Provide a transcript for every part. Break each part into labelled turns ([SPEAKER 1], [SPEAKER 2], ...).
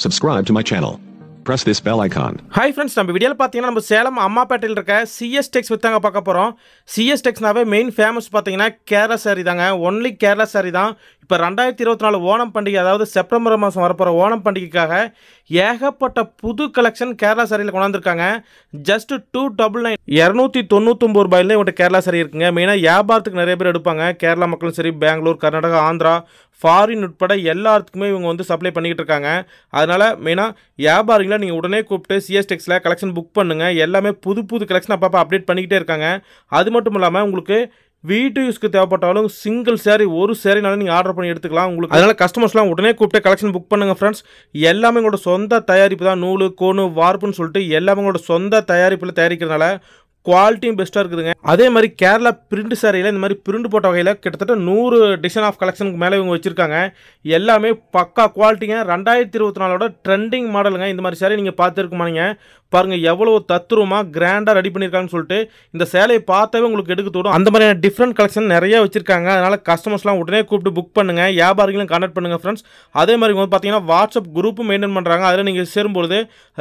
[SPEAKER 1] Subscribe to my channel. Press this bell icon.
[SPEAKER 2] Hi friends நம்ம வீடியோல பார்த்தீங்கன்னா நம்ம சேலம் அம்மாப்பேட்டையில் இருக்க சிஎஸ் டெக்ஸ் வித்தாங்க பார்க்க போகிறோம் சிஎஸ் டெக்ஸ்னாவே மெயின் ஃபேமஸ் பார்த்தீங்கன்னா கேரளா சாரி தாங்க ஒன்லி கேரளா சாரி தான் இப்போ ரெண்டாயிரத்தி இருபத்தி நாலு ஓணம் பண்டிகை அதாவது செப்டம்பர் மாதம் வரப்போகிற ஓணம் பண்டிகைக்காக ஏகப்பட்ட புது கலெக்ஷன் கேரளா சாரியில் கொண்டாந்துருக்காங்க. ஜஸ்ட் டூ டபுள் நைன் இரநூத்தி தொண்ணூத்தொம்பது ரூபாயிலே இவங்கள்ட்ட கேரளா சாரி இருக்குங்க. மெயினாக வியாபாரத்துக்கு நிறைய பேர் எடுப்பாங்க. கேரளா மக்களும் சரி பெங்களூர் கர்நாடகா ஆந்திரா ஃபாரின் உட்பட எல்லாத்துக்குமே இவங்க வந்து சப்ளை பண்ணிக்கிட்டு இருக்காங்க. அதனால் மெயினாக வியாபாரிகளை நீங்கள் உடனே கூப்பிட்டு சிஎஸ் டெக்ஸில் கலெக்ஷன் புக் பண்ணுங்கள் எல்லாமே புது புது கலெக்ஷன் அப்பப்போ அப்டேட் பண்ணிக்கிட்டே இருக்காங்க. அது மட்டும் இல்லாமல் உங்களுக்கு வீட்டு யூஸ்க்கு தேவைப்பட்டாலும் சிங்கிள் சேரீ ஒரு சேரீனாலும் நீங்கள் ஆர்டர் பண்ணி எடுத்துக்கலாம். உங்களுக்கு அதனால் கஸ்டமர்ஸ்லாம் உடனே கூப்பிட்டு கலெக்ஷன் புக் பண்ணுங்கள் ஃப்ரெண்ட்ஸ் எல்லாமே உங்களோட சொந்த தயாரிப்பு தான். நூல் கோணு வார்ப்புன்னு சொல்லிட்டு எல்லாமே உங்களோட சொந்த தயாரிப்பில் தயாரிக்கிறதுனால குவாலிட்டியும் பெஸ்ட்டாக இருக்குதுங்க. அதே மாதிரி கேரளா பிரிண்ட் சாரியில் இந்த மாதிரி பிரிண்ட் போட்ட வகையில் கிட்டத்தட்ட நூறு டிசைன் ஆஃப் கலெக்ஷனுக்கு மேலே இவங்க வச்சுருக்காங்க. எல்லாமே பக்கா குவாலிட்டிங்க. ரெண்டாயிரத்தி இருபத்தி நாலோட ட்ரெண்டிங் மாடலுங்க இந்த மாதிரி சாரி நீங்கள் பார்த்துருக்குமானீங்க. பாருங்கள் எவ்வளோ தத்துரூமாக கிராண்டாக ரெடி பண்ணியிருக்காங்கன்னு சொல்லிட்டு இந்த சேலையை பார்த்தாவே உங்களுக்கு எடுக்க தோடும். அந்த மாதிரியான டிஃப்ரெண்ட் கலெக்ஷன் நிறைய வச்சிருக்காங்க. அதனால் கஸ்டமர்ஸ்லாம் உடனே கூப்பிட்டு புக் பண்ணுங்கள் வியாபாரிகளும் கான்டாக்ட் பண்ணுங்கள் ஃப்ரெண்ட்ஸ் அதே மாதிரி வந்து பார்த்தீங்கன்னா வாட்ஸ்அப் குரூப்பும் மெயின்டைன் பண்ணுறாங்க அதில் நீங்கள் சேரும்பொழுது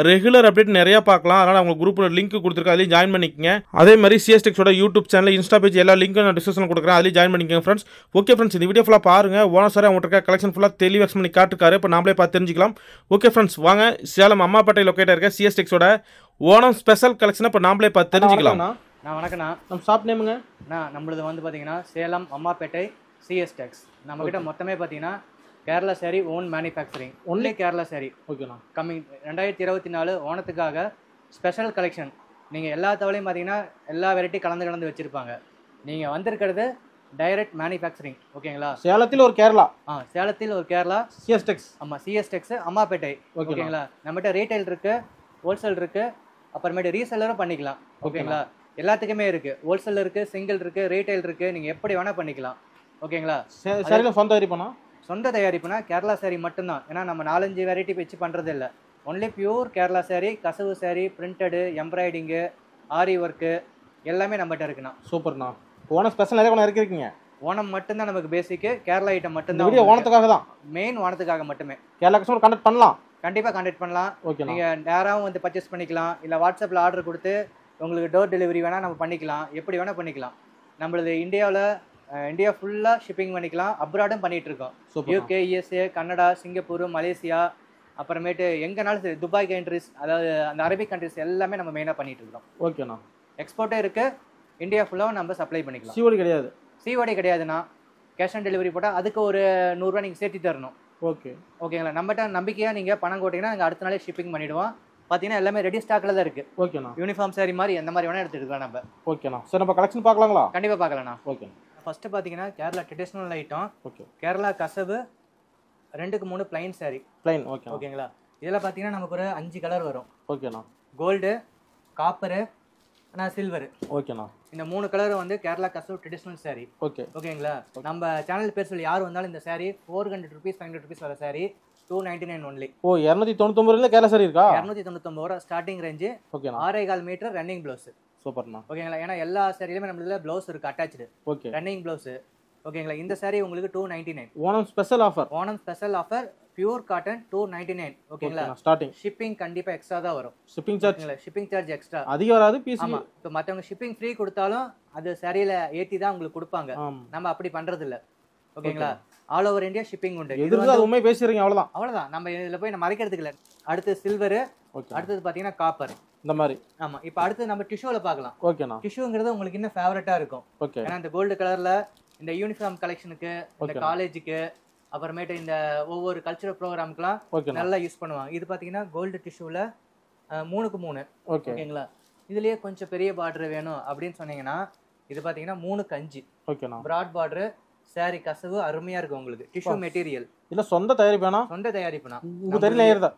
[SPEAKER 2] ரெகுலர் அப்டேட் நிறையா பார்க்கலாம். அதனால் அவங்க குரூப்பில் லிங்க் கொடுத்துருக்கா. அதிலையும் ஜாயின் பண்ணிக்கங்க. அதே மாதிரி சிஎஸ்டெக்ஸோட யூடியூப் சேனல் இன்ஸ்டா பேஜ் எல்லா லிங்க்கும் நான் டிஸ்கிரிப்ஷன் கொடுக்குறேன். அதிலையும் ஜாயின் பண்ணிக்கங்க ஃப்ரெண்ட்ஸ் ஓகே ஃப்ரெண்ட்ஸ் இந்த வீடியோ ஃபுல்லாக பாருங்கள் ஓனர் சார் அவங்கள்ட்ட இருக்க கலெக்ஷன் ஃபுல்லாக தெளிவாக எக்ஸ் பண்ணி காட்டுக்காரு இப்போ நாமளே பார்த்து தெரிஞ்சிக்கலாம். ஓகே ஃப்ரெண்ட்ஸ் வாங்க. சேலம் அம்மாப்பேட்டை லொக்கேட்டாக இருக்க சிஎஸ்டெக்ஸோட ஓணம் ஸ்பெஷல் கலெக்ஷனை இப்போ நாமளே பார்த்து தெரிஞ்சுக்கலாம்.
[SPEAKER 3] நான் வணக்கண்ணா
[SPEAKER 2] நம்ம ஷாப் நேமுங்க
[SPEAKER 3] நான் நம்மளது வந்து பார்த்தீங்கன்னா சேலம் அம்மாப்பேட்டை சிஎஸ் டெக்ஸ் நம்மக்கிட்ட மொத்தமே பார்த்தீங்கன்னா Kerala sari own manufacturing only Kerala sari
[SPEAKER 2] ஓகேண்ணா
[SPEAKER 3] கம்மிங் ரெண்டாயிரத்தி இருபத்தி நாலு ஓணத்துக்காக ஸ்பெஷல் கலெக்ஷன் நீங்கள் எல்லா தவளையும் பார்த்தீங்கன்னா எல்லா வெரைட்டி கலந்து கலந்து வச்சுருப்பாங்க. நீங்கள் வந்திருக்கிறது டைரக்ட் மேனுஃபேக்சரிங் ஓகேங்களா
[SPEAKER 2] சேலத்தில் ஒரு கேரளா.
[SPEAKER 3] ஆ சேலத்தில் ஒரு கேரளா.
[SPEAKER 2] சிஎஸ்டெக்ஸ்
[SPEAKER 3] ஆமாம் சிஎஸ் டெக்ஸ் அம்மாப்பேட்டை
[SPEAKER 2] ஓகேங்களா
[SPEAKER 3] நம்மகிட்ட ரீட்டைல் இருக்கு ஹோல்சேல் இருக்கு அப்புறமேட்டு ரீசெல்லரும் பண்ணிக்கலாம் ஓகேங்களா எல்லாத்துக்குமே இருக்கு. ஹோல்சேல் இருக்கு சிங்கிள் இருக்கு ரீட்டைல் இருக்கு நீங்க எப்படி வேணா பண்ணிக்கலாம் ஓகேங்களா
[SPEAKER 2] சரியில் சொந்த வரிப்பண்ணா
[SPEAKER 3] சொந்த தயாரிப்புனா கேரளா saree மட்டும்தான். ஏன்னா நம்ம நாலஞ்சு வெரைட்டி வச்சு பண்றது இல்ல only pure Kerala saree kasavu saree printed embroidering aari work எல்லாமே நம்மகிட்ட இருக்குண்ணா.
[SPEAKER 2] சூப்பர்ண்ணா. ஓணம் ஸ்பெஷல் நிறைய கொண்டு இறக்கிருக்கீங்க
[SPEAKER 3] ஓணம் மட்டும்தான் நமக்கு பேசிக்கு கேரளா ஐட்டம் மட்டும்தான்
[SPEAKER 2] வீடியோ ஓணத்துக்காக தான்
[SPEAKER 3] மெயின் ஓணத்துக்காக மட்டுமே.
[SPEAKER 2] கேரளா கஸ்டமர் கான்டாக்ட் பண்ணலாம்.
[SPEAKER 3] கண்டிப்பா கான்டாக்ட் பண்ணலாம்.
[SPEAKER 2] ஓகேண்ணா
[SPEAKER 3] நீங்க நேராகவும் வந்து பர்ச்சேஸ் பண்ணிக்கலாம். இல்ல வாட்ஸ்அப்ல ஆர்டர் கொடுத்து உங்களுக்கு டோர் டெலிவரி வேணா நம்ம பண்ணிக்கலாம். எப்படி வேணா பண்ணிக்கலாம். நம்மளது இந்தியாவில் இந்தியா ஃபுல்லா ஷிப்பிங் பண்ணிக்கலாம். அப்ராடும்
[SPEAKER 2] super
[SPEAKER 3] UK USA Canada Singapore Malaysia அப்புறமேட்டு எங்கனாலும் சரி துபாய் கண்ட்ரிஸ் அதாவது அந்த அரபிக் கண்ட்ரிஸ் எல்லாமே நம்ம மெயினாக பண்ணிட்டு இருக்கோம்
[SPEAKER 2] ஓகேண்ணா
[SPEAKER 3] எக்ஸ்போர்ட்டே இருக்கு. இந்தியா ஃபுல்லாக நம்ம சப்ளை பண்ணிக்கலாம்.
[SPEAKER 2] சிஓடி கிடையாது.
[SPEAKER 3] சிஓடி கிடையாதுண்ணா. கேஷ் ஆன் டெலிவரி போட்டால் அதுக்கு ஒரு நூறுரூவா நீங்கள் சேர்த்து தரணும்.
[SPEAKER 2] ஓகே
[SPEAKER 3] ஓகேங்களா நம்மகிட்ட நம்பிக்கையாக நீங்கள் பணம் போட்டிங்கன்னா நாங்கள் அடுத்த நாளே ஷிப்பிங் பண்ணிவிடுவோம் பார்த்தீங்கன்னா எல்லாமே ரெடி ஸ்டாக்கில் தான் இருக்குது
[SPEAKER 2] ஓகேண்ணா
[SPEAKER 3] யூனிஃபார்ம் saree மாதிரி எந்த மாதிரி வேணால் எடுத்துக்கலாம் நம்ம.
[SPEAKER 2] ஓகேண்ணா சரி நம்ம கலெக்ஷன் பார்க்கலாங்களா?
[SPEAKER 3] கண்டிப்பாக பார்க்கலாம்ண்ணா.
[SPEAKER 2] ஓகே
[SPEAKER 3] ஃபஸ்ட்டு பார்த்தீங்கன்னா Kerala traditional item
[SPEAKER 2] okay
[SPEAKER 3] Kerala kasavu ரெண்டுக்கு மூணு பிளைன் saree.
[SPEAKER 2] ப்ளைன் ஓகே
[SPEAKER 3] ஓகேங்களா? இதில் பார்த்தீங்கன்னா நமக்கு ஒரு அஞ்சு கலர் வரும்.
[SPEAKER 2] ஓகேண்ணா
[SPEAKER 3] கோல்டு காப்பரு ஆனால் சில்வர்
[SPEAKER 2] ஓகேண்ணா
[SPEAKER 3] இந்த மூணு கலர் வந்து Kerala kasavu traditional saree.
[SPEAKER 2] Okay
[SPEAKER 3] ஓகேங்களா? நம்ம சேனல் பேர் சொல்லி யார் வந்தாலும் இந்த saree four hundred rupees five hundred rupees வர saree two ninety nine only
[SPEAKER 2] oh இரநூத்தி தொண்ணூத்தொம்பது ரூபாய் கேரளா சாரி இருக்கா?
[SPEAKER 3] இரநூத்தி தொண்ணூத்தொம்பது ரூபா ஸ்டார்டிங் ரேஞ்சு
[SPEAKER 2] ஓகேண்ணா
[SPEAKER 3] ஆறே கால் மீட்டர் ரன்னிங் ப்ளவுஸ்
[SPEAKER 2] சூப்பர்ண்ணா
[SPEAKER 3] ஓகேங்களா? ஏன்னா எல்லா சாரியிலுமே நம்மளதுல ப்ளவுஸ் இருக்கு அட்டாச்சு
[SPEAKER 2] ஓகே
[SPEAKER 3] ரன்னிங் ப்ளவுஸ் ஓகேங்களா? இந்த saree உங்களுக்கு two ninety nine
[SPEAKER 2] Onam special offer
[SPEAKER 3] Onam special offer pure cotton two ninety nine ஓகேங்களா
[SPEAKER 2] ஸ்டார்டிங்
[SPEAKER 3] ஷிப்பிங் கண்டிப்பா எக்ஸ்ட்ரா தான் வரும்.
[SPEAKER 2] Shipping charge
[SPEAKER 3] shipping charge extra
[SPEAKER 2] அதிகம் வராது
[SPEAKER 3] ஆமா. இப்போ மத்தவங்க ஷிப்பிங் ஃப்ரீ கொடுத்தாலும் அது சரியில ஏத்தி தான் உங்களுக்கு கொடுப்பாங்க. நம்ம அப்படி பண்றது இல்ல ஓகேங்களா ஆல் ஓவர் இந்தியா ஷிப்பிங் உண்டு.
[SPEAKER 2] எதிர்த்து உண்மை பேசுறீங்க அவ்வளோதான்
[SPEAKER 3] அவ்வளவுதான். நம்ம இதுல போய் நம்ம மறைக்கிறதுக்கு இல்ல. அடுத்து சில்வர் அடுத்தது பாத்தீங்கன்னா காப்பர்
[SPEAKER 2] இந்த மாதிரி.
[SPEAKER 3] ஆமா. இப்போ அடுத்து நம்ம டிஷ்யூல பார்க்கலாம்.
[SPEAKER 2] ஓகேண்ணா.
[SPEAKER 3] டிஷ்யூங்கிறது உங்களுக்கு இன்னும் ஃபேவரட்டா இருக்கும்.
[SPEAKER 2] ஓகே.
[SPEAKER 3] ஏன்னா இந்த கோல்டு கலர்ல இந்த யூனிஃபார்ம் கலெக்ஷனுக்கு இந்த. காலேஜுக்கு அப்புறமேட்டு இந்த ஒவ்வொரு கல்ச்சரல் ப்ரோக்ராம்க்குலாம் நல்லா யூஸ் பண்ணுவாங்க. இது பாத்தீங்கன்னா கோல்டு டிஷ்யூல மூணுக்கு மூணு.
[SPEAKER 2] ஓகே
[SPEAKER 3] ஓகேங்களா இதுலயே கொஞ்சம் பெரிய பார்டர் வேணும் அப்படின்னு சொன்னீங்கன்னா இது பாத்தீங்கன்னா மூணுக்கு அஞ்சு
[SPEAKER 2] ஓகேண்ணா
[SPEAKER 3] பிராட் பார்டர் saree கசவு அருமையா இருக்கும் உங்களுக்கு. டிஷ்யூ மெட்டீரியல்
[SPEAKER 2] இல்ல சொந்த தயாரிப்பேனா
[SPEAKER 3] சொந்த தயாரிப்புனா.
[SPEAKER 2] உங்க தெரியல ஏறுதா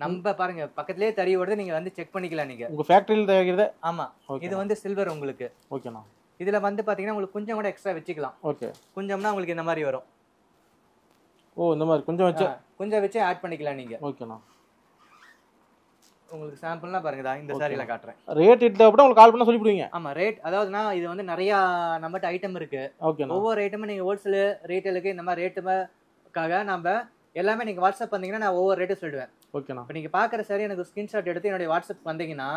[SPEAKER 3] நம்ம பாருங்க பக்கத்துலயே தறி ஓடுது நீங்க வந்து செக் பண்ணிக்கலாம் நீங்க.
[SPEAKER 2] உங்க ஃபேக்டரியில் தயாரிக்கிறதே?
[SPEAKER 3] ஆமா. இது வந்து சில்வர் உங்களுக்கு.
[SPEAKER 2] ஓகேண்ணா
[SPEAKER 3] இதுல வந்து பாத்தீங்கன்னா உங்களுக்கு கொஞ்சம் கூட எக்ஸ்ட்ரா வச்சுக்கலாம்.
[SPEAKER 2] ஓகே
[SPEAKER 3] கொஞ்சம்னா உங்களுக்கு இந்த மாதிரி வரும்.
[SPEAKER 2] ஓ இந்த மாதிரி கொஞ்சம் வச்சு
[SPEAKER 3] கொஞ்சம் வச்சு ஆட் பண்ணிக்கலாம் நீங்க.
[SPEAKER 2] ஓகேண்ணா
[SPEAKER 3] உங்களுக்கு சாம்பிள்லாம் பாருங்க இதா இந்த சாரியில காட்டுறேன்.
[SPEAKER 2] ரேட் இட்டு அப்படி உங்களுக்கு கால் பண்ண சொல்லிவிடுவீங்க
[SPEAKER 3] ஆமா ரேட் அதாவதுனா இது வந்து நிறைய நம்மகிட்ட ஐட்டம் இருக்கு.
[SPEAKER 2] ஓகேண்ணா
[SPEAKER 3] ஒவ்வொரு ஐட்டமும் நீங்க ஹோல்சேல் ரீட்டைலுக்கு இந்த மாதிரி ரேட்டுக்காக நம்ம எல்லாமே நீங்கள் வாட்ஸ்அப் பண்ணீங்கன்னா நான் ஒவ்வொரு ரேட்டு சொல்லிடுவேன்
[SPEAKER 2] ஓகேண்ணா
[SPEAKER 3] இப்போ நீங்கள் பார்க்குற சரி எனக்கு ஸ்க்ரீன்ஷாட் எடுத்து என்னுடைய வாட்ஸ்அப் வந்தீங்கன்னா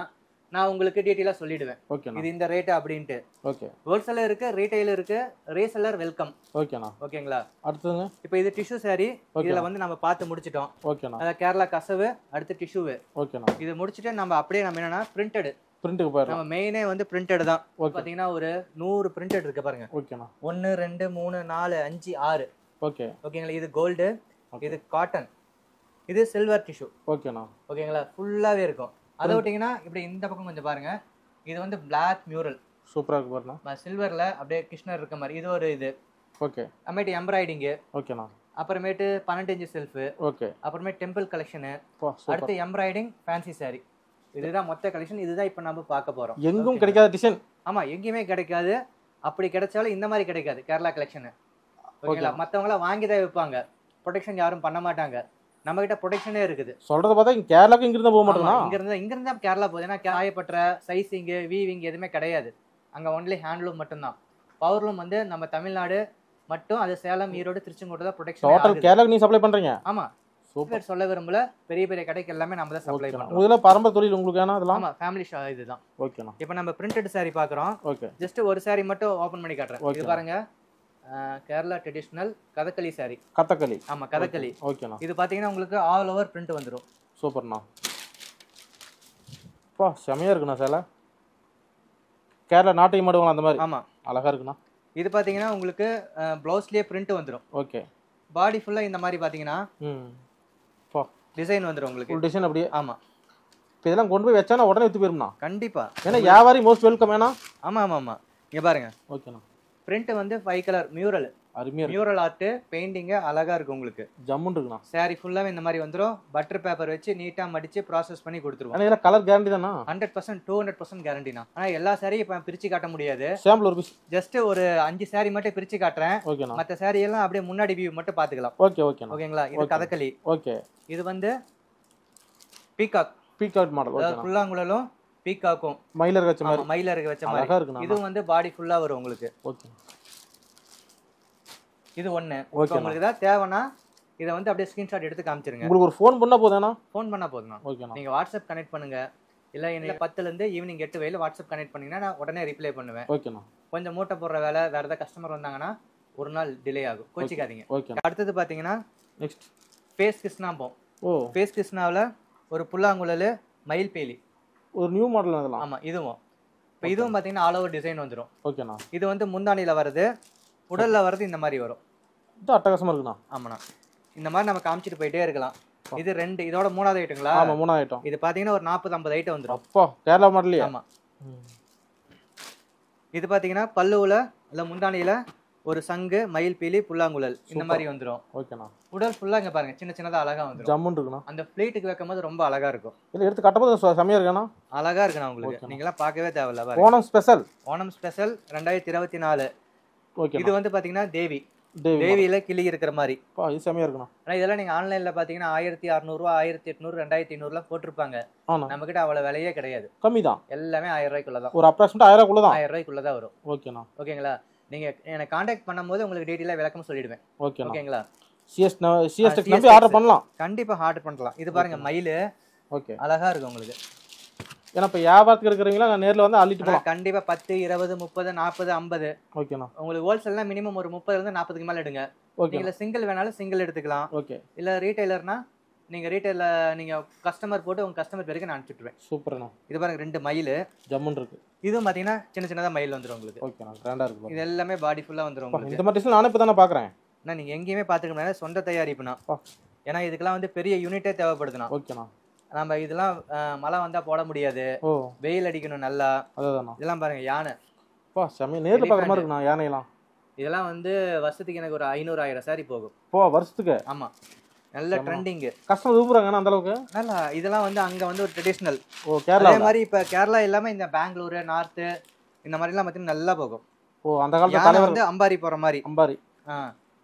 [SPEAKER 3] நான் உங்களுக்கு டீட்டெயிலாக சொல்லிடுவேன்.
[SPEAKER 2] ஓகேண்ணா
[SPEAKER 3] இது இந்த ரேட்டு அப்படின்ட்டு.
[SPEAKER 2] ஓகே
[SPEAKER 3] ஹோல்சேலர் இருக்கு ரீட்டைல் இருக்கு ரீசெல்லர் வெல்கம்
[SPEAKER 2] ஓகேண்ணா
[SPEAKER 3] ஓகேங்களா
[SPEAKER 2] அடுத்ததுங்க?
[SPEAKER 3] இப்போ இது டிஷ்யூ
[SPEAKER 2] Okay.
[SPEAKER 3] இதுல வந்து நம்ம பார்த்து முடிச்சிட்டோம்.
[SPEAKER 2] ஓகேண்ணா
[SPEAKER 3] அதாவது கேரளா கசவு அடுத்து டிஷ்யூவு
[SPEAKER 2] ஓகேண்ணா
[SPEAKER 3] இது முடிச்சுட்டு நம்ம அப்படியே நம்ம என்னன்னா பிரிண்டட்
[SPEAKER 2] பிரிண்ட்டுக்கு போயிடலாம்.
[SPEAKER 3] நம்ம மெயினே வந்து பிரிண்டட் தான்.
[SPEAKER 2] ஓகே
[SPEAKER 3] பாத்தீங்கன்னா ஒரு நூறு பிரிண்டட் இருக்கு பாருங்க.
[SPEAKER 2] ஓகேண்ணா
[SPEAKER 3] ஒன்னு ரெண்டு மூணு நாலு அஞ்சு ஆறு.
[SPEAKER 2] ஓகே
[SPEAKER 3] ஓகேங்களா இது கோல்டு. இது காட்டன் இது சில்வர் டிஷ்யூ
[SPEAKER 2] ஓகேண்ணா
[SPEAKER 3] ஓகேங்களா ஃபுல்லாவே இருக்கும். அதை விட்டீங்கன்னா இப்படி இந்த பக்கம் கொஞ்சம் பாருங்க. இது வந்து பிளாக் மியூரல்
[SPEAKER 2] சூப்பராக இருக்கு பாருண்ணா.
[SPEAKER 3] சில்வர்ல அப்படியே கிருஷ்ணர் இருக்க மாதிரி. இது ஒரு இது.
[SPEAKER 2] ஓகே.
[SPEAKER 3] அப்புறமேட்டு எம்ப்ராய்டிங்கு
[SPEAKER 2] ஓகேண்ணா
[SPEAKER 3] அப்புறமேட்டு பன்னெண்டு இன்ச்சு செல்ஃபு
[SPEAKER 2] ஓகே.
[SPEAKER 3] அப்புறமேட்டு டெம்பிள் கலெக்ஷனு அடுத்து எம்ப்ராய்டிங் ஃபேன்சி saree. இதுதான் மொத்த கலெக்ஷன் இதுதான் இப்போ நம்ம பார்க்க போறோம்.
[SPEAKER 2] எங்கும் கிடைக்காத டிசைன்
[SPEAKER 3] ஆமா எங்கேயுமே கிடைக்காது. அப்படி கிடைச்சாலும் இந்த மாதிரி கிடைக்காது. கேரளா கலெக்ஷன் ஓகேங்களா? மற்றவங்களாம் வாங்கி தான் விற்பாங்க. ப்ரொடெக்ஷன் யாரும் பண்ண மாட்டாங்க. நம்ம கிட்ட ப்ரொடெக்ஷனே இருக்குது.
[SPEAKER 2] சொல்றத பார்த்தா இங்க கேரளாக்கு இங்கிருந்து போக
[SPEAKER 3] ஆமா,
[SPEAKER 2] மாட்டேங்கண்ணா
[SPEAKER 3] இங்க இருந்து இங்க இருந்தா கேரளா போகுது. ஏன்னா காயப்பற்ற சைசிங் வீவிங் எதுவுமே கிடையாது. அங்க ஒன்லி ஹேண்ட்லூம் மட்டும்தான். பவர்லூம் வந்து நம்ம தமிழ்நாடு மட்டும் அது சேலம் ஈரோடு திருச்செங்கோடு தான்
[SPEAKER 2] டோட்டல்
[SPEAKER 3] ப்ரொடெக்ஷன்
[SPEAKER 2] கேரளாக்கு நீ சப்ளை பண்றீங்க?
[SPEAKER 3] ஆமா.
[SPEAKER 2] சூப்பர்
[SPEAKER 3] பேர் சொல்ல விரும்பல பெரிய பெரிய கடைக்கு எல்லாமே நம்ம தான் சப்ளை
[SPEAKER 2] ஓகேண்ணா
[SPEAKER 3] பண்றோம்.
[SPEAKER 2] இதுல பரம்பரை தொழில் உங்களுக்கு ஏன்னா இதெல்லாம்
[SPEAKER 3] ஆமா ஃபேமிலி ஷா இதுதான்.
[SPEAKER 2] ஓகேண்ணா
[SPEAKER 3] இப்போ நம்ம பிரிண்டட் saree பார்க்குறோம்.
[SPEAKER 2] ஓகே
[SPEAKER 3] ஜஸ்ட் ஒரு saree மட்டும் ஓபன் பண்ணி காட்டுறேன். இது. பாருங்க. Kerala traditional Kathakali saree.
[SPEAKER 2] Kathakali
[SPEAKER 3] ஆமா கதகளி.
[SPEAKER 2] ஓகேண்ணா
[SPEAKER 3] இது பாத்தீங்கன்னா உங்களுக்கு ஆல் ஓவர் பிரிண்ட் வந்துரும்.
[SPEAKER 2] சூப்பர்ண்ணா. பா செமையா இருக்குண்ணா சேலை. கேரளா நாட்டை மாடுவாங்க அந்த மாதிரி.
[SPEAKER 3] ஆமா.
[SPEAKER 2] அழகா இருக்குண்ணா.
[SPEAKER 3] இது பாத்தீங்கன்னா உங்களுக்கு ப்ளவுஸ்லயே பிரிண்ட் வந்துரும்.
[SPEAKER 2] ஓகே
[SPEAKER 3] பாடி ஃபுல்லா இந்த மாதிரி பாத்தீங்கன்னா
[SPEAKER 2] ம். பா.
[SPEAKER 3] டிசைன் வந்துரும் உங்களுக்கு.
[SPEAKER 2] டிசைன் அப்படியே.
[SPEAKER 3] ஆமா.
[SPEAKER 2] இப்போ இதெல்லாம் கொண்டு போய் வச்சா உடனே வித்து போயிரும்ண்ணா.
[SPEAKER 3] கண்டிப்பா.
[SPEAKER 2] ஏன்னா வியாபாரி மோஸ்ட் வெல்கம் ஏன்னா
[SPEAKER 3] ஆமா ஆமா ஆமா. இங்க பாருங்க.
[SPEAKER 2] ஓகேண்ணா
[SPEAKER 3] பிரிண்ட் வந்து ஃபைவ் கலர் மியூரல்
[SPEAKER 2] அருமையா இருக்கு.
[SPEAKER 3] மியூரல் ஆர்ட் பெயிண்டிங் அழகா இருக்கு உங்களுக்கு.
[SPEAKER 2] ஜம்முன்னு இருக்குண்ணா.
[SPEAKER 3] Saree ஃபுல்லாவே இந்த மாதிரி வந்துரும். பட்டர் பேப்பர் வச்சு நீட்டா மடிச்சு ப்ராசஸ் பண்ணி கொடுத்துருவோம்.
[SPEAKER 2] இதெல்லாம் கலர் கேரண்டி தானா?
[SPEAKER 3] Hundred percent two hundred percent கேரண்டினா ஆனா எல்லா சாரியும் இப்போ பிரிச்சு காட்ட முடியாது.
[SPEAKER 2] சாம்பிள் ஒரு பீஸ்
[SPEAKER 3] ஜஸ்ட் ஒரு அஞ்சு saree மட்டும் பிரிச்சு காட்டுறேன்.
[SPEAKER 2] ஓகேண்ணா
[SPEAKER 3] மற்ற எல்லாம் அப்படியே முன்னாடி வியூ மட்டும் பாத்துக்கலாம்
[SPEAKER 2] ஓகே ஓகேண்ணா
[SPEAKER 3] ஓகேங்களா இது. கதகளி.
[SPEAKER 2] ஓகே
[SPEAKER 3] இது வந்து பீகாக்
[SPEAKER 2] பீகாட் மாடல்
[SPEAKER 3] அதாவது
[SPEAKER 2] ஓகேண்ணா
[SPEAKER 3] புல்லாங்குழலும் பீகாக்கும்
[SPEAKER 2] மயிலர் வச்ச மாதிரி.
[SPEAKER 3] மயிலருக்கு வச்ச மாதிரி. இதுவும் வந்து பாடி ஃபுல்லா வரும் உங்களுக்கு.
[SPEAKER 2] ஓகே.
[SPEAKER 3] இது இப்போ உங்களுக்கு ஏதாவது தேவைன்னா இதை வந்து அப்படியே ஸ்கிரீன்ஷாட் எடுத்து காமிச்சிருங்க.
[SPEAKER 2] உங்களுக்கு ஒரு ஃபோன் பண்ணா போதும்ண்ணா?
[SPEAKER 3] ஃபோன் பண்ணா போதும்
[SPEAKER 2] ஓகேண்ணா.
[SPEAKER 3] நீங்க வாட்ஸ்அப் கனெக்ட் பண்ணுங்க. இல்ல எனக்கு பத்துல இருந்து ஈவினிங் எட்டு வரையில வாட்ஸ்அப் கனெக்ட் பண்ணீங்கன்னா நான் உடனே ரிப்ளை பண்ணுவேன்.
[SPEAKER 2] ஓகேண்ணா.
[SPEAKER 3] கொஞ்சம் மூட்டை போடுற வேலை வேற ஏதாவது கஸ்டமர் வந்தாங்கன்னா ஒரு நாள் டிலே ஆகும். கோச்சிக்காதீங்க.
[SPEAKER 2] ஓகேண்ணா.
[SPEAKER 3] அடுத்தது பாத்தீங்கன்னா
[SPEAKER 2] நெக்ஸ்ட்
[SPEAKER 3] ஃபேஸ் கிருஷ்ணாம்பம்
[SPEAKER 2] ஓ.
[SPEAKER 3] ஃபேஸ் கிருஷ்ணாவில் ஒரு புல்லாங்குழல் மயில் பேலி.
[SPEAKER 2] ஒரு நியூ மாடல் அதெல்லாம்
[SPEAKER 3] ஆமா இதுவும். இப்போ இதுவும் பாத்தீங்கன்னா ஆல் ஓவர் டிசைன் வந்துரும்.
[SPEAKER 2] ஓகேண்ணா
[SPEAKER 3] இது வந்து முந்தானியில வருது உடல்ல வருது இந்த மாதிரி வரும்.
[SPEAKER 2] இது அட்டகாசமா இருக்குண்ணா.
[SPEAKER 3] ஆமாண்ணா. இந்த மாதிரி நம்ம காமிச்சிட்டு போயிட்டே இருக்கலாம். இது ரெண்டு இதோட மூணாவது ஐட்டங்களா
[SPEAKER 2] ஆமா மூணாவது ஐட்டம்
[SPEAKER 3] இது பாத்தீங்கன்னா ஒரு நாற்பது ஐம்பது ஐட்டம் வந்துரும்.
[SPEAKER 2] அப்பா கேரளா மாடலையே
[SPEAKER 3] ஆமா. இது பாத்தீங்கன்னா பல்லுவுல இல்ல முந்தானியில ஒரு சங்கு மயில் பீலி புல்லாங்குழல். இந்த. மாதிரி வந்துரும்.
[SPEAKER 2] ஓகேண்ணா.
[SPEAKER 3] உடல் ஃபுல்லா இங்க பாருங்க. சின்ன சின்னதா அழகா வந்துரும்.
[SPEAKER 2] ஜம்முன்னு இருக்குண்ணா.
[SPEAKER 3] அந்த பிளேட்டுக்கு வைக்கும் போது ரொம்ப அழகா இருக்கும்.
[SPEAKER 2] இல்லை எடுத்து கட்டப்போது ச- செமையா இருக்கேண்ணா.
[SPEAKER 3] அழகா இருக்குண்ணா உங்களுக்கு. நீங்களாம் பார்க்கவே தேவையில்ல பாருங்க.
[SPEAKER 2] ஓணம் ஸ்பெஷல்
[SPEAKER 3] ஓணம் ஸ்பெஷல் ரெண்டாயிரத்தி இருபத்தி நாலு.
[SPEAKER 2] ஓகே
[SPEAKER 3] இது வந்து பாத்தீங்கன்னா தேவி.
[SPEAKER 2] தேவி
[SPEAKER 3] தேவியில கிளி இருக்கிற மாதிரி.
[SPEAKER 2] இது செமையா இருக்குண்ணா.
[SPEAKER 3] ஆனா இதெல்லாம் நீங்க ஆன்லைன்ல பாத்தீங்கன்னா ஆயிரத்தி அறுநூறுவா ஆயிரத்தி எட்நூறு ரெண்டாயிரத்தி ஐநூறுலாம் போட்டிருப்பாங்க. நம்ம கிட்ட அவ்வளவு விலையே கிடையாது.
[SPEAKER 2] கம்மி தான்
[SPEAKER 3] எல்லாமே ஆயிரம் ரூபாய்க்குள்ளதான்.
[SPEAKER 2] ஒரு அப்ராக்சிமேட் ஆயிரம் குள்ள தான்
[SPEAKER 3] ஆயிரம் ரூபாய்க்குள்ளதான் வரும்.
[SPEAKER 2] ஓகேண்ணா.
[SPEAKER 3] ஓகேங்களா? நீங்க எனக்கு காண்டாக்ட் பண்ணும்போது உங்களுக்கு டீட்டெயிலாக விளக்கம் சொல்லிடுவேன்.
[SPEAKER 2] ஓகேண்ணா
[SPEAKER 3] ஓகேங்களா
[SPEAKER 2] சிஎஸ் சிஎஸ் டெக்
[SPEAKER 3] CS
[SPEAKER 2] நம்பி ஆர்டர் பண்ணலாம்.
[SPEAKER 3] கண்டிப்பா ஆர்டர் பண்ணலாம். இது பாருங்க மயில்.
[SPEAKER 2] ஓகே
[SPEAKER 3] அழகா இருக்கும் உங்களுக்கு.
[SPEAKER 2] ஏன்னா இப்போ வியாபாரத்துக்கு இருக்கிறவங்களா நான் நேரில் வந்து அள்ளிட்டு போகலாம்
[SPEAKER 3] கண்டிப்பா பத்து இருபது முப்பது நாற்பது ஐம்பது.
[SPEAKER 2] ஓகேண்ணா
[SPEAKER 3] உங்களுக்கு ஹோல்சேல்னா மினிமம் ஒரு முப்பதுல இருந்து நாற்பதுக்கு மேல எடுங்க.
[SPEAKER 2] ஓகே
[SPEAKER 3] நீங்க சிங்கிள் வேணாலும் சிங்கிள் எடுத்துக்கலாம்.
[SPEAKER 2] ஓகே
[SPEAKER 3] இல்ல ரீட்டைலர்னா நீங்க ரீட்டைல நீங்க கஸ்டமர் போட்டு உங்க கஸ்டமர் பேருக்கு நான் அனுப்பிச்சுட்டுருவேன்
[SPEAKER 2] சூப்பர்ண்ணா.
[SPEAKER 3] இது பாருங்க ரெண்டு மயில்.
[SPEAKER 2] ஜம்முன்னு இருக்கு.
[SPEAKER 3] இதுவும் பாத்தீங்கன்னா சின்ன சின்னதா மயில் வந்துரும் உங்களுக்கு.
[SPEAKER 2] ஓகேண்ணா கிராண்டாக இருக்கு
[SPEAKER 3] இது எல்லாமே பாடி ஃபுல்லா வந்துரும்
[SPEAKER 2] அப்பா,
[SPEAKER 3] உங்களுக்கு.
[SPEAKER 2] இந்த மாதிரி டிசைன் நானே இப்போ தானே பார்க்குறேன்
[SPEAKER 3] ஆனா நீங்க எங்கேயுமே பாத்துக்க முடியாது. சொந்த தயாரிப்புனா. ஏன்னா இதுக்கெல்லாம் வந்து பெரிய யூனிட்டே தேவைப்படுதுண்ணா.
[SPEAKER 2] ஓகேண்ணா
[SPEAKER 3] நம்ம இதெல்லாம் மழை வந்தா போட முடியாது. வெயில் அடிக்கணும் நல்லா. இதெல்லாம் பாருங்க யானை.
[SPEAKER 2] அப்பா செமையா நேரில் பார்க்குற மாதிரி இருக்குண்ணா யானையெல்லாம்.
[SPEAKER 3] இதெல்லாம் வந்து வருஷத்துக்கு எனக்கு ஒரு ஐநூறு ஆயிரம் சாரி போகும்.
[SPEAKER 2] போ வருஷத்துக்கு?
[SPEAKER 3] ஆமா. நல்ல. ட்ரெண்டிங்
[SPEAKER 2] கஸ்டமர் விரும்புறாங்கண்ணா அந்த அளவுக்கு?
[SPEAKER 3] நல்லா இதெல்லாம் வந்து அங்க வந்து ஒரு ட்ரெடிஷ்னல்
[SPEAKER 2] ஓ
[SPEAKER 3] அதே
[SPEAKER 2] கேரளா
[SPEAKER 3] மாதிரி இப்ப கேரளா எல்லாமே இந்த பெங்களூரு நார்த்து இந்த மாதிரி எல்லாம் பாத்தீங்கன்னா நல்லா போகும்.
[SPEAKER 2] ஓ அந்த காலத்து
[SPEAKER 3] யானை
[SPEAKER 2] தலைவர்
[SPEAKER 3] வந்து அம்பாரி போற மாதிரி.
[SPEAKER 2] அம்பாரி.
[SPEAKER 3] ஆ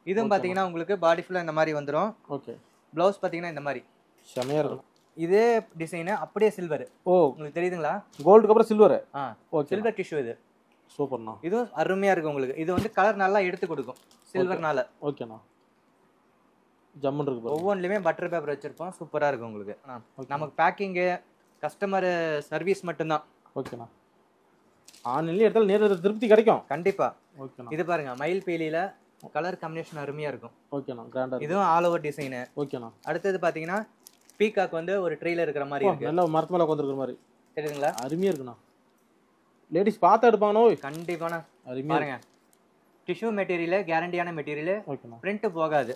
[SPEAKER 3] இதுவும் பாத்தீங்கன்னா உங்களுக்கு பாடி ஃபுல்லா இந்த மாதிரி வந்துரும்.
[SPEAKER 2] ஓகே.
[SPEAKER 3] பிளவுஸ் பாத்தீங்கன்னா இந்த மாதிரி.
[SPEAKER 2] செமையா இருக்கும்.
[SPEAKER 3] இதே டிசைன் அப்படியே சில்வர்
[SPEAKER 2] ஓ.
[SPEAKER 3] உங்களுக்கு தெரியுதுங்களா?
[SPEAKER 2] கோல்டுக்கு அப்புறம் சில்வர்
[SPEAKER 3] ஆ
[SPEAKER 2] ஓகே.
[SPEAKER 3] சில்வர் டிஷ்யூ இது.
[SPEAKER 2] சூப்பர்ண்ணா
[SPEAKER 3] இதுவும் அருமையா இருக்கு உங்களுக்கு. இது வந்து கலர் நல்லா எடுத்து கொடுக்கும். சில்வர்னால
[SPEAKER 2] ஓகேண்ணா ஜம்முன்னு இருக்கு.
[SPEAKER 3] ஒவ்வொன்றுலையுமே பட்டர் பேப்பர் வச்சிருப்போம். சூப்பரா இருக்கும் உங்களுக்கு. நமக்கு பேக்கிங்கு கஸ்டமர் சர்வீஸ் மட்டும்தான்.
[SPEAKER 2] ஓகேண்ணா ஆன்லைன்லேயே எடுத்தாலும் நேரில் திருப்தி கிடைக்கும்.
[SPEAKER 3] கண்டிப்பா.
[SPEAKER 2] ஓகேண்ணா
[SPEAKER 3] இது பாருங்க மயில் பீலியில கலர் காம்பினேஷன் அருமையா இருக்கும்.
[SPEAKER 2] ஓகேண்ணா கிராண்டாக
[SPEAKER 3] இதுவும் ஆல் ஓவர் டிசைனு
[SPEAKER 2] ஓகேண்ணா
[SPEAKER 3] அடுத்தது பாத்தீங்கன்னா பீகாக் வந்து ஒரு ட்ரீல இருக்கிற மாதிரி இருக்கு.
[SPEAKER 2] நல்ல மரத்து மேலே உட்காந்துருக்குற மாதிரி.
[SPEAKER 3] தெரியுதுங்களா?
[SPEAKER 2] அருமையாக இருக்குண்ணா. லேடிஸ் பார்த்தா எடுப்பாங்கண்ணோ
[SPEAKER 3] கண்டிப்பான
[SPEAKER 2] அருமையாக
[SPEAKER 3] பாருங்க. டிஷ்யூ மெட்டீரியல் கேரண்டியான மெட்டீரியல்
[SPEAKER 2] ஓகேண்ணா
[SPEAKER 3] பிரிண்ட் போகாது.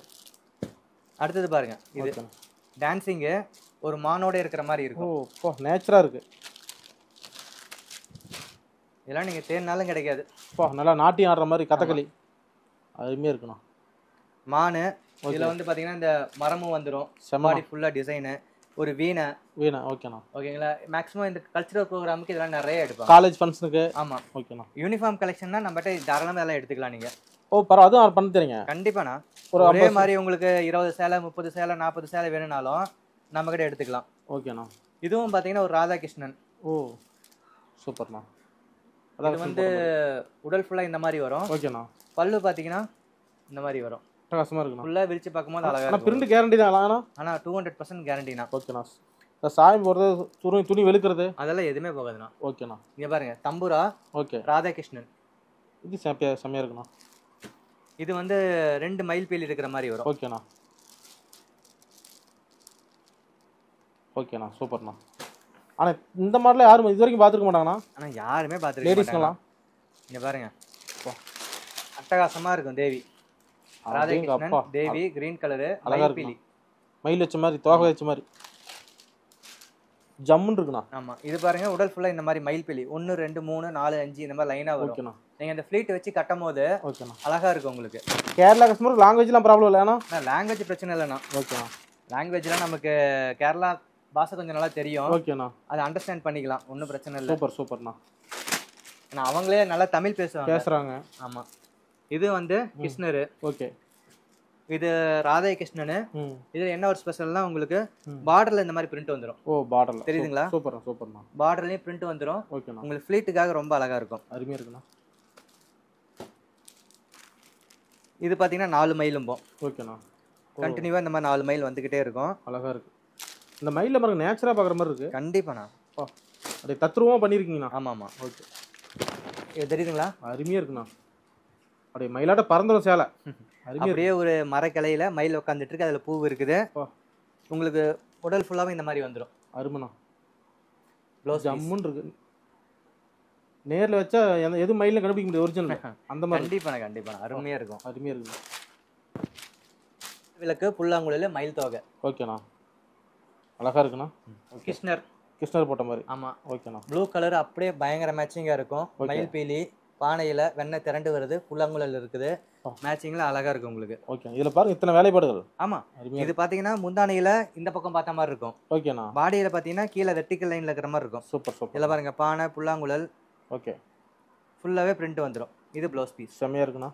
[SPEAKER 3] அடுத்தது பாருங்க. இது டான்சிங்கு ஒரு மானோட இருக்கிற மாதிரி
[SPEAKER 2] ஓ
[SPEAKER 3] இருக்கும்
[SPEAKER 2] இப்போ நேச்சராக இருக்கு.
[SPEAKER 3] இதெல்லாம் நீங்க தேடினாலும் கிடைக்காது.
[SPEAKER 2] இப்போ நல்லா நாட்டியம் ஆடுற மாதிரி கதகளி. அருமையாக இருக்குண்ணா
[SPEAKER 3] மானு இதுல வந்து பாத்தீங்கன்னா இந்த மரமும் வந்துரும்.
[SPEAKER 2] செம்ம
[SPEAKER 3] பாடி ஃபுல்லா டிசைனு ஒரு வீணை.
[SPEAKER 2] வீணா ஓகேண்ணா
[SPEAKER 3] ஓகேங்களா? மேக்ஸிமம் இந்த கல்ச்சுரல் ப்ரோக்ராமுக்கு இதெல்லாம் நிறைய எடுப்பாங்க.
[SPEAKER 2] காலேஜ் ஃபங்க்ஷனுக்கு
[SPEAKER 3] ஆமா.
[SPEAKER 2] ஓகேண்ணா
[SPEAKER 3] யூனிஃபார்ம் கலெக்ஷன்னா நம்மகிட்ட தாராளமாக எல்லாம் எடுத்துக்கலாம் நீங்க.
[SPEAKER 2] ஓ பரவாயில்ல. அதுவும் பண்ணி தரீங்க?
[SPEAKER 3] கண்டிப்பாண்ணா.
[SPEAKER 2] ஒரு
[SPEAKER 3] ஒரே மாதிரி உங்களுக்கு இருபது சேலை முப்பது சேலை நாற்பது சேலை வேணும்னாலும் நம்ம கிட்ட எடுத்துக்கலாம்.
[SPEAKER 2] ஓகேண்ணா
[SPEAKER 3] இதுவும் பாத்தீங்கன்னா ஒரு ராதாகிருஷ்ணன்.
[SPEAKER 2] ஓ சூப்பர்ண்ணா.
[SPEAKER 3] இது வந்து உடல் ஃபுல்லா இந்த மாதிரி வரும்.
[SPEAKER 2] ஓகேண்ணா
[SPEAKER 3] பல்லு பாத்தீங்கன்னா இந்த மாதிரி வரும்.
[SPEAKER 2] பிரகாசமாக இருக்குண்ணா.
[SPEAKER 3] ஃபுல்லா விரிச்சு பார்க்கும்போது அழகா
[SPEAKER 2] ஆனால்
[SPEAKER 3] இருக்கும்.
[SPEAKER 2] பிரிண்ட் கேரண்டி தான் ஆனால்
[SPEAKER 3] ஆனா டூ ஹண்ட்ரட் பர்சன்ட் கேரண்டினா
[SPEAKER 2] ஓகேண்ணா சாயம் போடுறது துணி துணி வெளுக்கிறது?
[SPEAKER 3] அதெல்லாம் எதுவுமே போகாதுண்ணா.
[SPEAKER 2] ஓகேண்ணா
[SPEAKER 3] இங்க பாருங்க தம்புரா
[SPEAKER 2] ஓகே
[SPEAKER 3] ராதாகிருஷ்ணன்.
[SPEAKER 2] இது செம்மையா செம்மையாக இருக்குண்ணா.
[SPEAKER 3] இது வந்து ரெண்டு மைல் பீல் இருக்கிற மாதிரி வரும்.
[SPEAKER 2] ஓகேண்ணா. ஓகேண்ணா சூப்பர்ண்ணா. ஆனால் இந்த மாடலில் யாரும் இது வரைக்கும் பார்த்துருக்க மாட்டாங்கண்ணா?
[SPEAKER 3] ஆனா யாருமே பார்த்துருக்க
[SPEAKER 2] லேடிஸ்க்கெல்லாம்
[SPEAKER 3] இங்க பாருங்க. அட்டகாசமா இருக்கும் தேவி. ராதாகிருஷ்ணன் தேவி கிரீன் கலரு
[SPEAKER 2] அழகா.
[SPEAKER 3] பீலி.
[SPEAKER 2] மயில் வச்ச மாதிரி தோகை வச்ச மாதிரி. ஜம்முன்னு இருக்குண்ணா.
[SPEAKER 3] ஆமா இது பாருங்க உடல் ஃபுல்லா இந்த மாதிரி மயில் பீலி. ஒன்னு ரெண்டு மூணு நாலு அஞ்சு இந்த மாதிரி லைனா வரும்.
[SPEAKER 2] ஓகேண்ணா.
[SPEAKER 3] நீங்க இந்த ஃபிளீட் வச்சு கட்டும் போது
[SPEAKER 2] ஓகேண்ணா
[SPEAKER 3] அழகா இருக்கும் உங்களுக்கு.
[SPEAKER 2] கேரளா கஸ்டமருக்கு லாங்குவேஜ்லாம் ப்ராப்ளம் இல்லைண்ணா
[SPEAKER 3] லாங்குவேஜ் பிரச்சனை இல்லைண்ணா.
[SPEAKER 2] ஓகேண்ணா
[SPEAKER 3] லாங்குவேஜ்லாம் நமக்கு கேரளா பாஷை கொஞ்சம் நல்லா தெரியும்.
[SPEAKER 2] ஓகேண்ணா
[SPEAKER 3] அதை அண்டர்ஸ்டாண்ட் பண்ணிக்கலாம். ஒன்றும் பிரச்சனை இல்லை.
[SPEAKER 2] சூப்பர் சூப்பர்ண்ணா
[SPEAKER 3] ஏன்னா அவங்களே நல்லா தமிழ் பேசுவாங்க.
[SPEAKER 2] பேசுகிறாங்க
[SPEAKER 3] ஆமா. இது வந்து கிருஷ்ணரு.
[SPEAKER 2] ஓகே
[SPEAKER 3] இது ராதே கிருஷ்ணனு.
[SPEAKER 2] ம்.
[SPEAKER 3] இது என்ன ஒரு ஸ்பெஷல்னா உங்களுக்கு. பார்டர்ல இந்த மாதிரி பிரிண்ட் வந்துரும்.
[SPEAKER 2] ஓ பார்டரில்
[SPEAKER 3] தெரியுதுங்களா?
[SPEAKER 2] சூப்பர்ண்ணா சூப்பர்ண்ணா
[SPEAKER 3] பார்டர்லயும் பிரிண்ட் வந்துரும்.
[SPEAKER 2] ஓகேண்ணா
[SPEAKER 3] உங்களுக்கு ஃபிளீட்டுக்காக ரொம்ப அழகா இருக்கும்.
[SPEAKER 2] அருமையாக இருக்குண்ணா.
[SPEAKER 3] இது பாத்தீங்கன்னா நாலு மைலும் போம்
[SPEAKER 2] ஓகேண்ணா. ஓ,
[SPEAKER 3] கண்டினியூவா இந்த மாதிரி நாலு மைல் வந்துகிட்டே இருக்கும்.
[SPEAKER 2] அழகா இருக்கு. இந்த மயிலில் பாருங்க நேச்சராக பார்க்குற மாதிரி இருக்கு.
[SPEAKER 3] கண்டிப்பாண்ணா.
[SPEAKER 2] அப்படியே தத்ரூபமாக பண்ணியிருக்கீங்கண்ணா
[SPEAKER 3] ஆமா ஆமா
[SPEAKER 2] ஓகே.
[SPEAKER 3] இது தெரியுதுங்களா?
[SPEAKER 2] அருமையாக இருக்குண்ணா. அப்படியே மயிலாட்ட பறந்துடும் சேலை. அருமையாக
[SPEAKER 3] அப்படியே ஒரு மரக்கிளையில மயில் உட்காந்துட்டு இருக்கு. அதுல பூ இருக்குது. உங்களுக்கு உடல் ஃபுல்லாவே இந்த மாதிரி வந்துரும்.
[SPEAKER 2] அருமைண்ணா.
[SPEAKER 3] ப்ளவுஸ்
[SPEAKER 2] ஜம்முன்னு இருக்கு. நேரில் வச்சா எது மயிலும் கண்டுபிடிக்க முடியாது ஒரிஜினல் அந்த மாதிரி.
[SPEAKER 3] கண்டிப்பாண்ணா கண்டிப்பாண்ணா. அருமையா இருக்கும்.
[SPEAKER 2] அருமையாக இருக்குண்ணா
[SPEAKER 3] விளக்கு புல்லாங்குழல் மயில் தோகை.
[SPEAKER 2] ஓகேண்ணா. அழகா இருக்குண்ணா.
[SPEAKER 3] கிருஷ்ணர்.
[SPEAKER 2] கிருஷ்ணர் போட்ட மாதிரி.
[SPEAKER 3] ஆமா.
[SPEAKER 2] ஓகேண்ணா.
[SPEAKER 3] ப்ளூ கலர் அப்படியே பயங்கர மேட்சிங்கா இருக்கும். மயில் பீலி பானையில வெண்ணெய் திரண்டு வருது புல்லாங்குழல் இருக்குது.
[SPEAKER 2] Oh.
[SPEAKER 3] மேட்சிங்ல அழகா இருக்கும் உங்களுக்கு.
[SPEAKER 2] ஓகே. இதில் பாருங்க இத்தனை வேலைப்பாடுகள்.
[SPEAKER 3] ஆமா.
[SPEAKER 2] அருமையாக
[SPEAKER 3] இது பாத்தீங்கன்னா முந்தானையில இந்த பக்கம் பார்த்த மாதிரி இருக்கும்.
[SPEAKER 2] ஓகேண்ணா.
[SPEAKER 3] பாடியில பாத்தீங்கன்னா கீழே வெர்டிக்கல் லைன்ல இருக்கிற மாதிரி இருக்கும்.
[SPEAKER 2] Super super.
[SPEAKER 3] இதுல பாருங்க பானை புல்லாங்குழல்
[SPEAKER 2] ஓகே.
[SPEAKER 3] ஃபுல்லாவே பிரிண்ட் வந்துரும். இது ப்ளவுஸ் பீஸ்
[SPEAKER 2] செம்மையாக இருக்குண்ணா.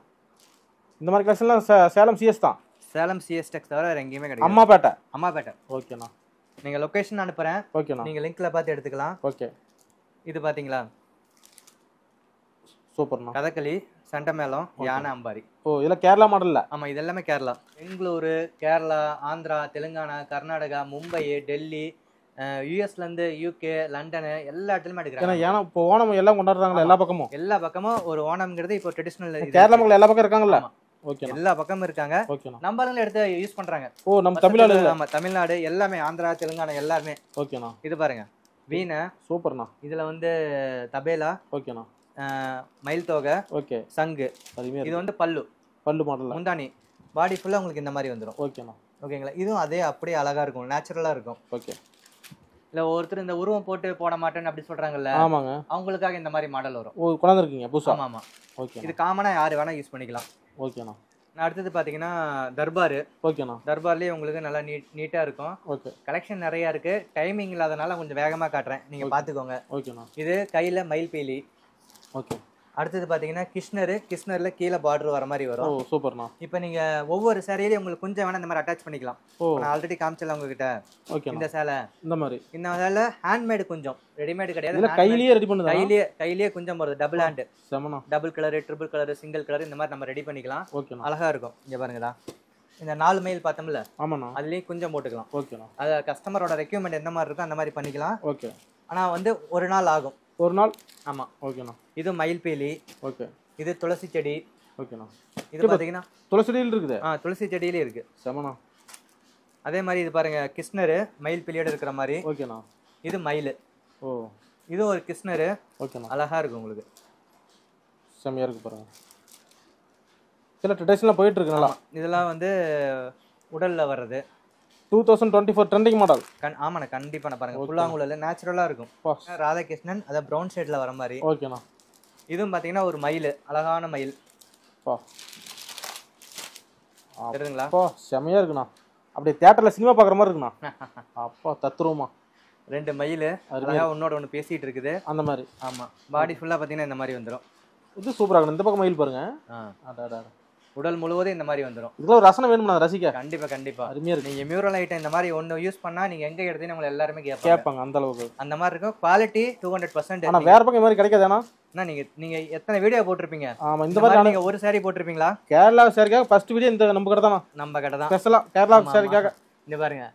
[SPEAKER 2] இந்த மாதிரி கலெக்ஷன்லாம் சேலம் சிஎஸ் தான்?
[SPEAKER 3] சேலம் சிஎஸ் டெக்ஸ் தவிர வேற எங்கேயுமே கிடையாது.
[SPEAKER 2] அம்மாப்பேட்டை
[SPEAKER 3] அம்மாபேட்டை
[SPEAKER 2] ஓகேண்ணா.
[SPEAKER 3] நீங்க லொகேஷன் அனுப்புறேன்.
[SPEAKER 2] ஓகேண்ணா.
[SPEAKER 3] நீங்க லிங்க்ல பார்த்து எடுத்துக்கலாம்.
[SPEAKER 2] ஓகே.
[SPEAKER 3] இது பாத்தீங்களா?
[SPEAKER 2] சூப்பர்ண்ணா.
[SPEAKER 3] கதகளி சண்டமேளம் யானை அம்பாரி.
[SPEAKER 2] ஓ இதில் கேரளா மாடலில்
[SPEAKER 3] ஆமா இது எல்லாமே கேரளா. பெங்களூரு கேரளா ஆந்திரா தெலுங்கானா கர்நாடகா மும்பை டெல்லி யூஎஸ்ல இருந்து யூகே லண்டனு எல்லா இடத்துலயுமே எடுக்கிறாங்க.
[SPEAKER 2] ஏன்னா இப்போ ஓணம் எல்லாம் கொண்டாடுறாங்களா எல்லா பக்கமும்.
[SPEAKER 3] எல்லா பக்கமும் ஒரு ஓணம்ங்கிறது இப்போ ட்ரெடிஷனல்
[SPEAKER 2] கேரளா மக்கள் எல்லா பக்கம் இருக்காங்கல்ல?
[SPEAKER 3] ஆமா.
[SPEAKER 2] ஓகேண்ணா
[SPEAKER 3] எல்லா பக்கமும் இருக்காங்க. நம்ம ஆளுங்க எடுத்து யூஸ் பண்றாங்க.
[SPEAKER 2] ஓ நம்ம தமிழ்நாடு
[SPEAKER 3] ஆமா தமிழ்நாடு எல்லாமே ஆந்திரா தெலுங்கானா எல்லாருமே
[SPEAKER 2] ஓகேண்ணா
[SPEAKER 3] இது பாருங்க. வீணை.
[SPEAKER 2] சூப்பர்ண்ணா
[SPEAKER 3] இதுல வந்து தபேலா
[SPEAKER 2] ஓகேண்ணா
[SPEAKER 3] மயில் தோகை
[SPEAKER 2] ஓகே
[SPEAKER 3] சங்கு. இது வந்து பல்லு.
[SPEAKER 2] பல்லு மாடலில்
[SPEAKER 3] முந்தானி பாடி ஃபுல்லா உங்களுக்கு இந்த மாதிரி வந்துடும்
[SPEAKER 2] ஓகேண்ணா
[SPEAKER 3] ஓகேங்களா இதுவும் அதே அப்படியே அழகா இருக்கும். நேச்சுரலா இருக்கும்.
[SPEAKER 2] ஓகே
[SPEAKER 3] இல்ல ஒருத்தர் இந்த உருவம் போட்டு போட மாட்டேன்னு அப்படி சொல்றாங்கல்ல
[SPEAKER 2] ஆமாங்க.
[SPEAKER 3] அவங்களுக்காக இந்த மாதிரி மாடல் வரும்.
[SPEAKER 2] ஓ கொண்டாந்துருக்கீங்க புதுசா?
[SPEAKER 3] ஆமா ஆமா.
[SPEAKER 2] ஓகேண்ணா.
[SPEAKER 3] இது காமனா யாரு வேணா யூஸ் பண்ணிக்கலாம்.
[SPEAKER 2] ஓகேண்ணா.
[SPEAKER 3] நான் அடுத்தது பாத்தீங்கன்னா தர்பார்.
[SPEAKER 2] ஓகேண்ணா.
[SPEAKER 3] தர்பார்லயே உங்களுக்கு நல்லா நீட் நீட்டா இருக்கும்.
[SPEAKER 2] ஓகே.
[SPEAKER 3] கலெக்ஷன் நிறைய இருக்கு. டைமிங் இல்லாதனால கொஞ்சம் வேகமா காட்டுறேன். நீங்க பாத்துக்கோங்க.
[SPEAKER 2] ஓகேண்ணா.
[SPEAKER 3] இது கையில மயில் பீலி.
[SPEAKER 2] ஓகே.
[SPEAKER 3] அடுத்தது பாத்தீங்கன்னா கிருஷ்ணர் கிருஷ்ணர்ல கீழே பார்டர் வர மாதிரி வரும்.
[SPEAKER 2] சூப்பர்ண்ணா.
[SPEAKER 3] இப்போ நீங்க ஒவ்வொரு சேரீலையும் உங்களுக்கு கொஞ்சம் வேணா இந்த மாதிரி அட்டாச் பண்ணிக்கலாம். நான் ஆல்ரெடி காமிச்சல உங்ககிட்ட.
[SPEAKER 2] ஓகேண்ணா.
[SPEAKER 3] இந்த சேலை.
[SPEAKER 2] இந்த மாதிரி.
[SPEAKER 3] இந்த சேலை ஹேண்ட்மேடு கொஞ்சம். ரெடிமேடு கிடையாது.
[SPEAKER 2] கையிலேயே ரெடி பண்ணுதா?
[SPEAKER 3] கையிலேயே கையிலேயே கொஞ்சம் வருது double hand double colour triple colour single colour இந்த மாதிரி நம்ம ரெடி பண்ணிக்கலாம்.
[SPEAKER 2] ஓகேண்ணா.
[SPEAKER 3] அழகா இருக்கும். இங்க பாருங்கடா. இந்த நாலு மைல் பார்த்தோம்ல
[SPEAKER 2] ஆமாண்ணா.
[SPEAKER 3] அதுலேயும் கொஞ்சம் போட்டுக்கலாம்.
[SPEAKER 2] ஓகேண்ணா.
[SPEAKER 3] அது கஸ்டமரோட ரெக்யூமெண்ட் எந்த மாதிரி இருக்கோ அந்த மாதிரி பண்ணிக்கலாம்.
[SPEAKER 2] ஓகே.
[SPEAKER 3] ஆனால் வந்து ஒரு நாள் ஆகும்.
[SPEAKER 2] ஒரு நாள்?
[SPEAKER 3] ஆமாம்
[SPEAKER 2] ஓகேண்ணா
[SPEAKER 3] இது மயில்பீலி.
[SPEAKER 2] ஓகே
[SPEAKER 3] இது துளசி செடி.
[SPEAKER 2] ஓகேண்ணா
[SPEAKER 3] இது பார்த்தீங்கன்னா
[SPEAKER 2] துளசிடியில் இருக்குது?
[SPEAKER 3] ஆ துளசி செடியிலே இருக்கு.
[SPEAKER 2] செமண்ணா.
[SPEAKER 3] அதே மாதிரி இது பாருங்க கிருஷ்ணர் மயில் பிள்ளையோட இருக்கிற மாதிரி.
[SPEAKER 2] ஓகேண்ணா
[SPEAKER 3] இது மயில்.
[SPEAKER 2] ஓ.
[SPEAKER 3] இது ஒரு கிருஷ்ணர்.
[SPEAKER 2] ஓகேண்ணா
[SPEAKER 3] அழகா இருக்கும் உங்களுக்கு.
[SPEAKER 2] செம்மையாக இருக்கு பாருங்க. சில ட்ரெடிஷனில் போயிட்டு இருக்கு நல்லா.
[SPEAKER 3] இதெல்லாம் வந்து உடல்ல வர்றது.
[SPEAKER 2] Two thousand twenty four trending model
[SPEAKER 3] கண் ஆமாண்ணா கண்டிப்பா பாருங்க. புல்லாங்குழல் நேச்சுரலா இருக்கும். ராதாகிருஷ்ணன் அதான் ப்ரௌன் ஷேட்ல வர மாதிரி.
[SPEAKER 2] ஓகேண்ணா
[SPEAKER 3] இதுவும் பாத்தீங்கன்னா ஒரு மயில் அழகான மயில். தெரியுதுங்களா
[SPEAKER 2] அப்பா செம்மையாக இருக்குண்ணா. அப்படியே தேட்டரில் சினிமா பார்க்குற மாதிரி இருக்குண்ணா. அப்பா தத்துருவமா
[SPEAKER 3] ரெண்டு மயில் அழகா ஒன்னோட ஒன்று பேசிட்டு இருக்குது.
[SPEAKER 2] அந்த மாதிரி.
[SPEAKER 3] ஆமா. பாடி ஃபுல்லா பாத்தீங்கன்னா இந்த மாதிரி வந்துடும்
[SPEAKER 2] இது சூப்பராக இந்த பக்கம் மயில் பாருங்க. அடா.
[SPEAKER 3] உடல் முழுவதும் இந்த மாதிரி வந்துடும்
[SPEAKER 2] ஒரு ரசனை வேணும்ண்ணா ரசிக்க.
[SPEAKER 3] கண்டிப்பா கண்டிப்பா.
[SPEAKER 2] அருமையாக இருக்கு.
[SPEAKER 3] நீங்க மியூரல் ஐட்டம் இந்த மாதிரி ஒன்னு யூஸ் பண்ணா நீங்க எங்க எடுத்தீங்கன்னு உங்களை எல்லாருமே கேட்பாங்க.
[SPEAKER 2] கேட்பாங்க அந்த அளவுக்கு.
[SPEAKER 3] அந்த மாதிரி இருக்கும். குவாலிட்டி டூ ஹண்ட்ரட் பர்சன்ட்
[SPEAKER 2] ஆனால் வேற பக்கம் மாதிரி கிடைக்காதாண்ணா
[SPEAKER 3] நீங்க நீங்க எத்தனை வீடியோ போட்டிருப்பீங்க?
[SPEAKER 2] ஆமாம் இந்த
[SPEAKER 3] மாதிரி நீங்க ஒரு saree போட்டிருப்பீங்களா?
[SPEAKER 2] கேரளா சாரிக்காக ஃபர்ஸ்ட் வீடியோ இந்த நம்ம கடை தானா?
[SPEAKER 3] நம்ம கடை தான்.
[SPEAKER 2] ஸ்பெஷலாக கேரளா
[SPEAKER 3] ஆமா,
[SPEAKER 2] சாரிக்காக
[SPEAKER 3] இந்த பாருங்க.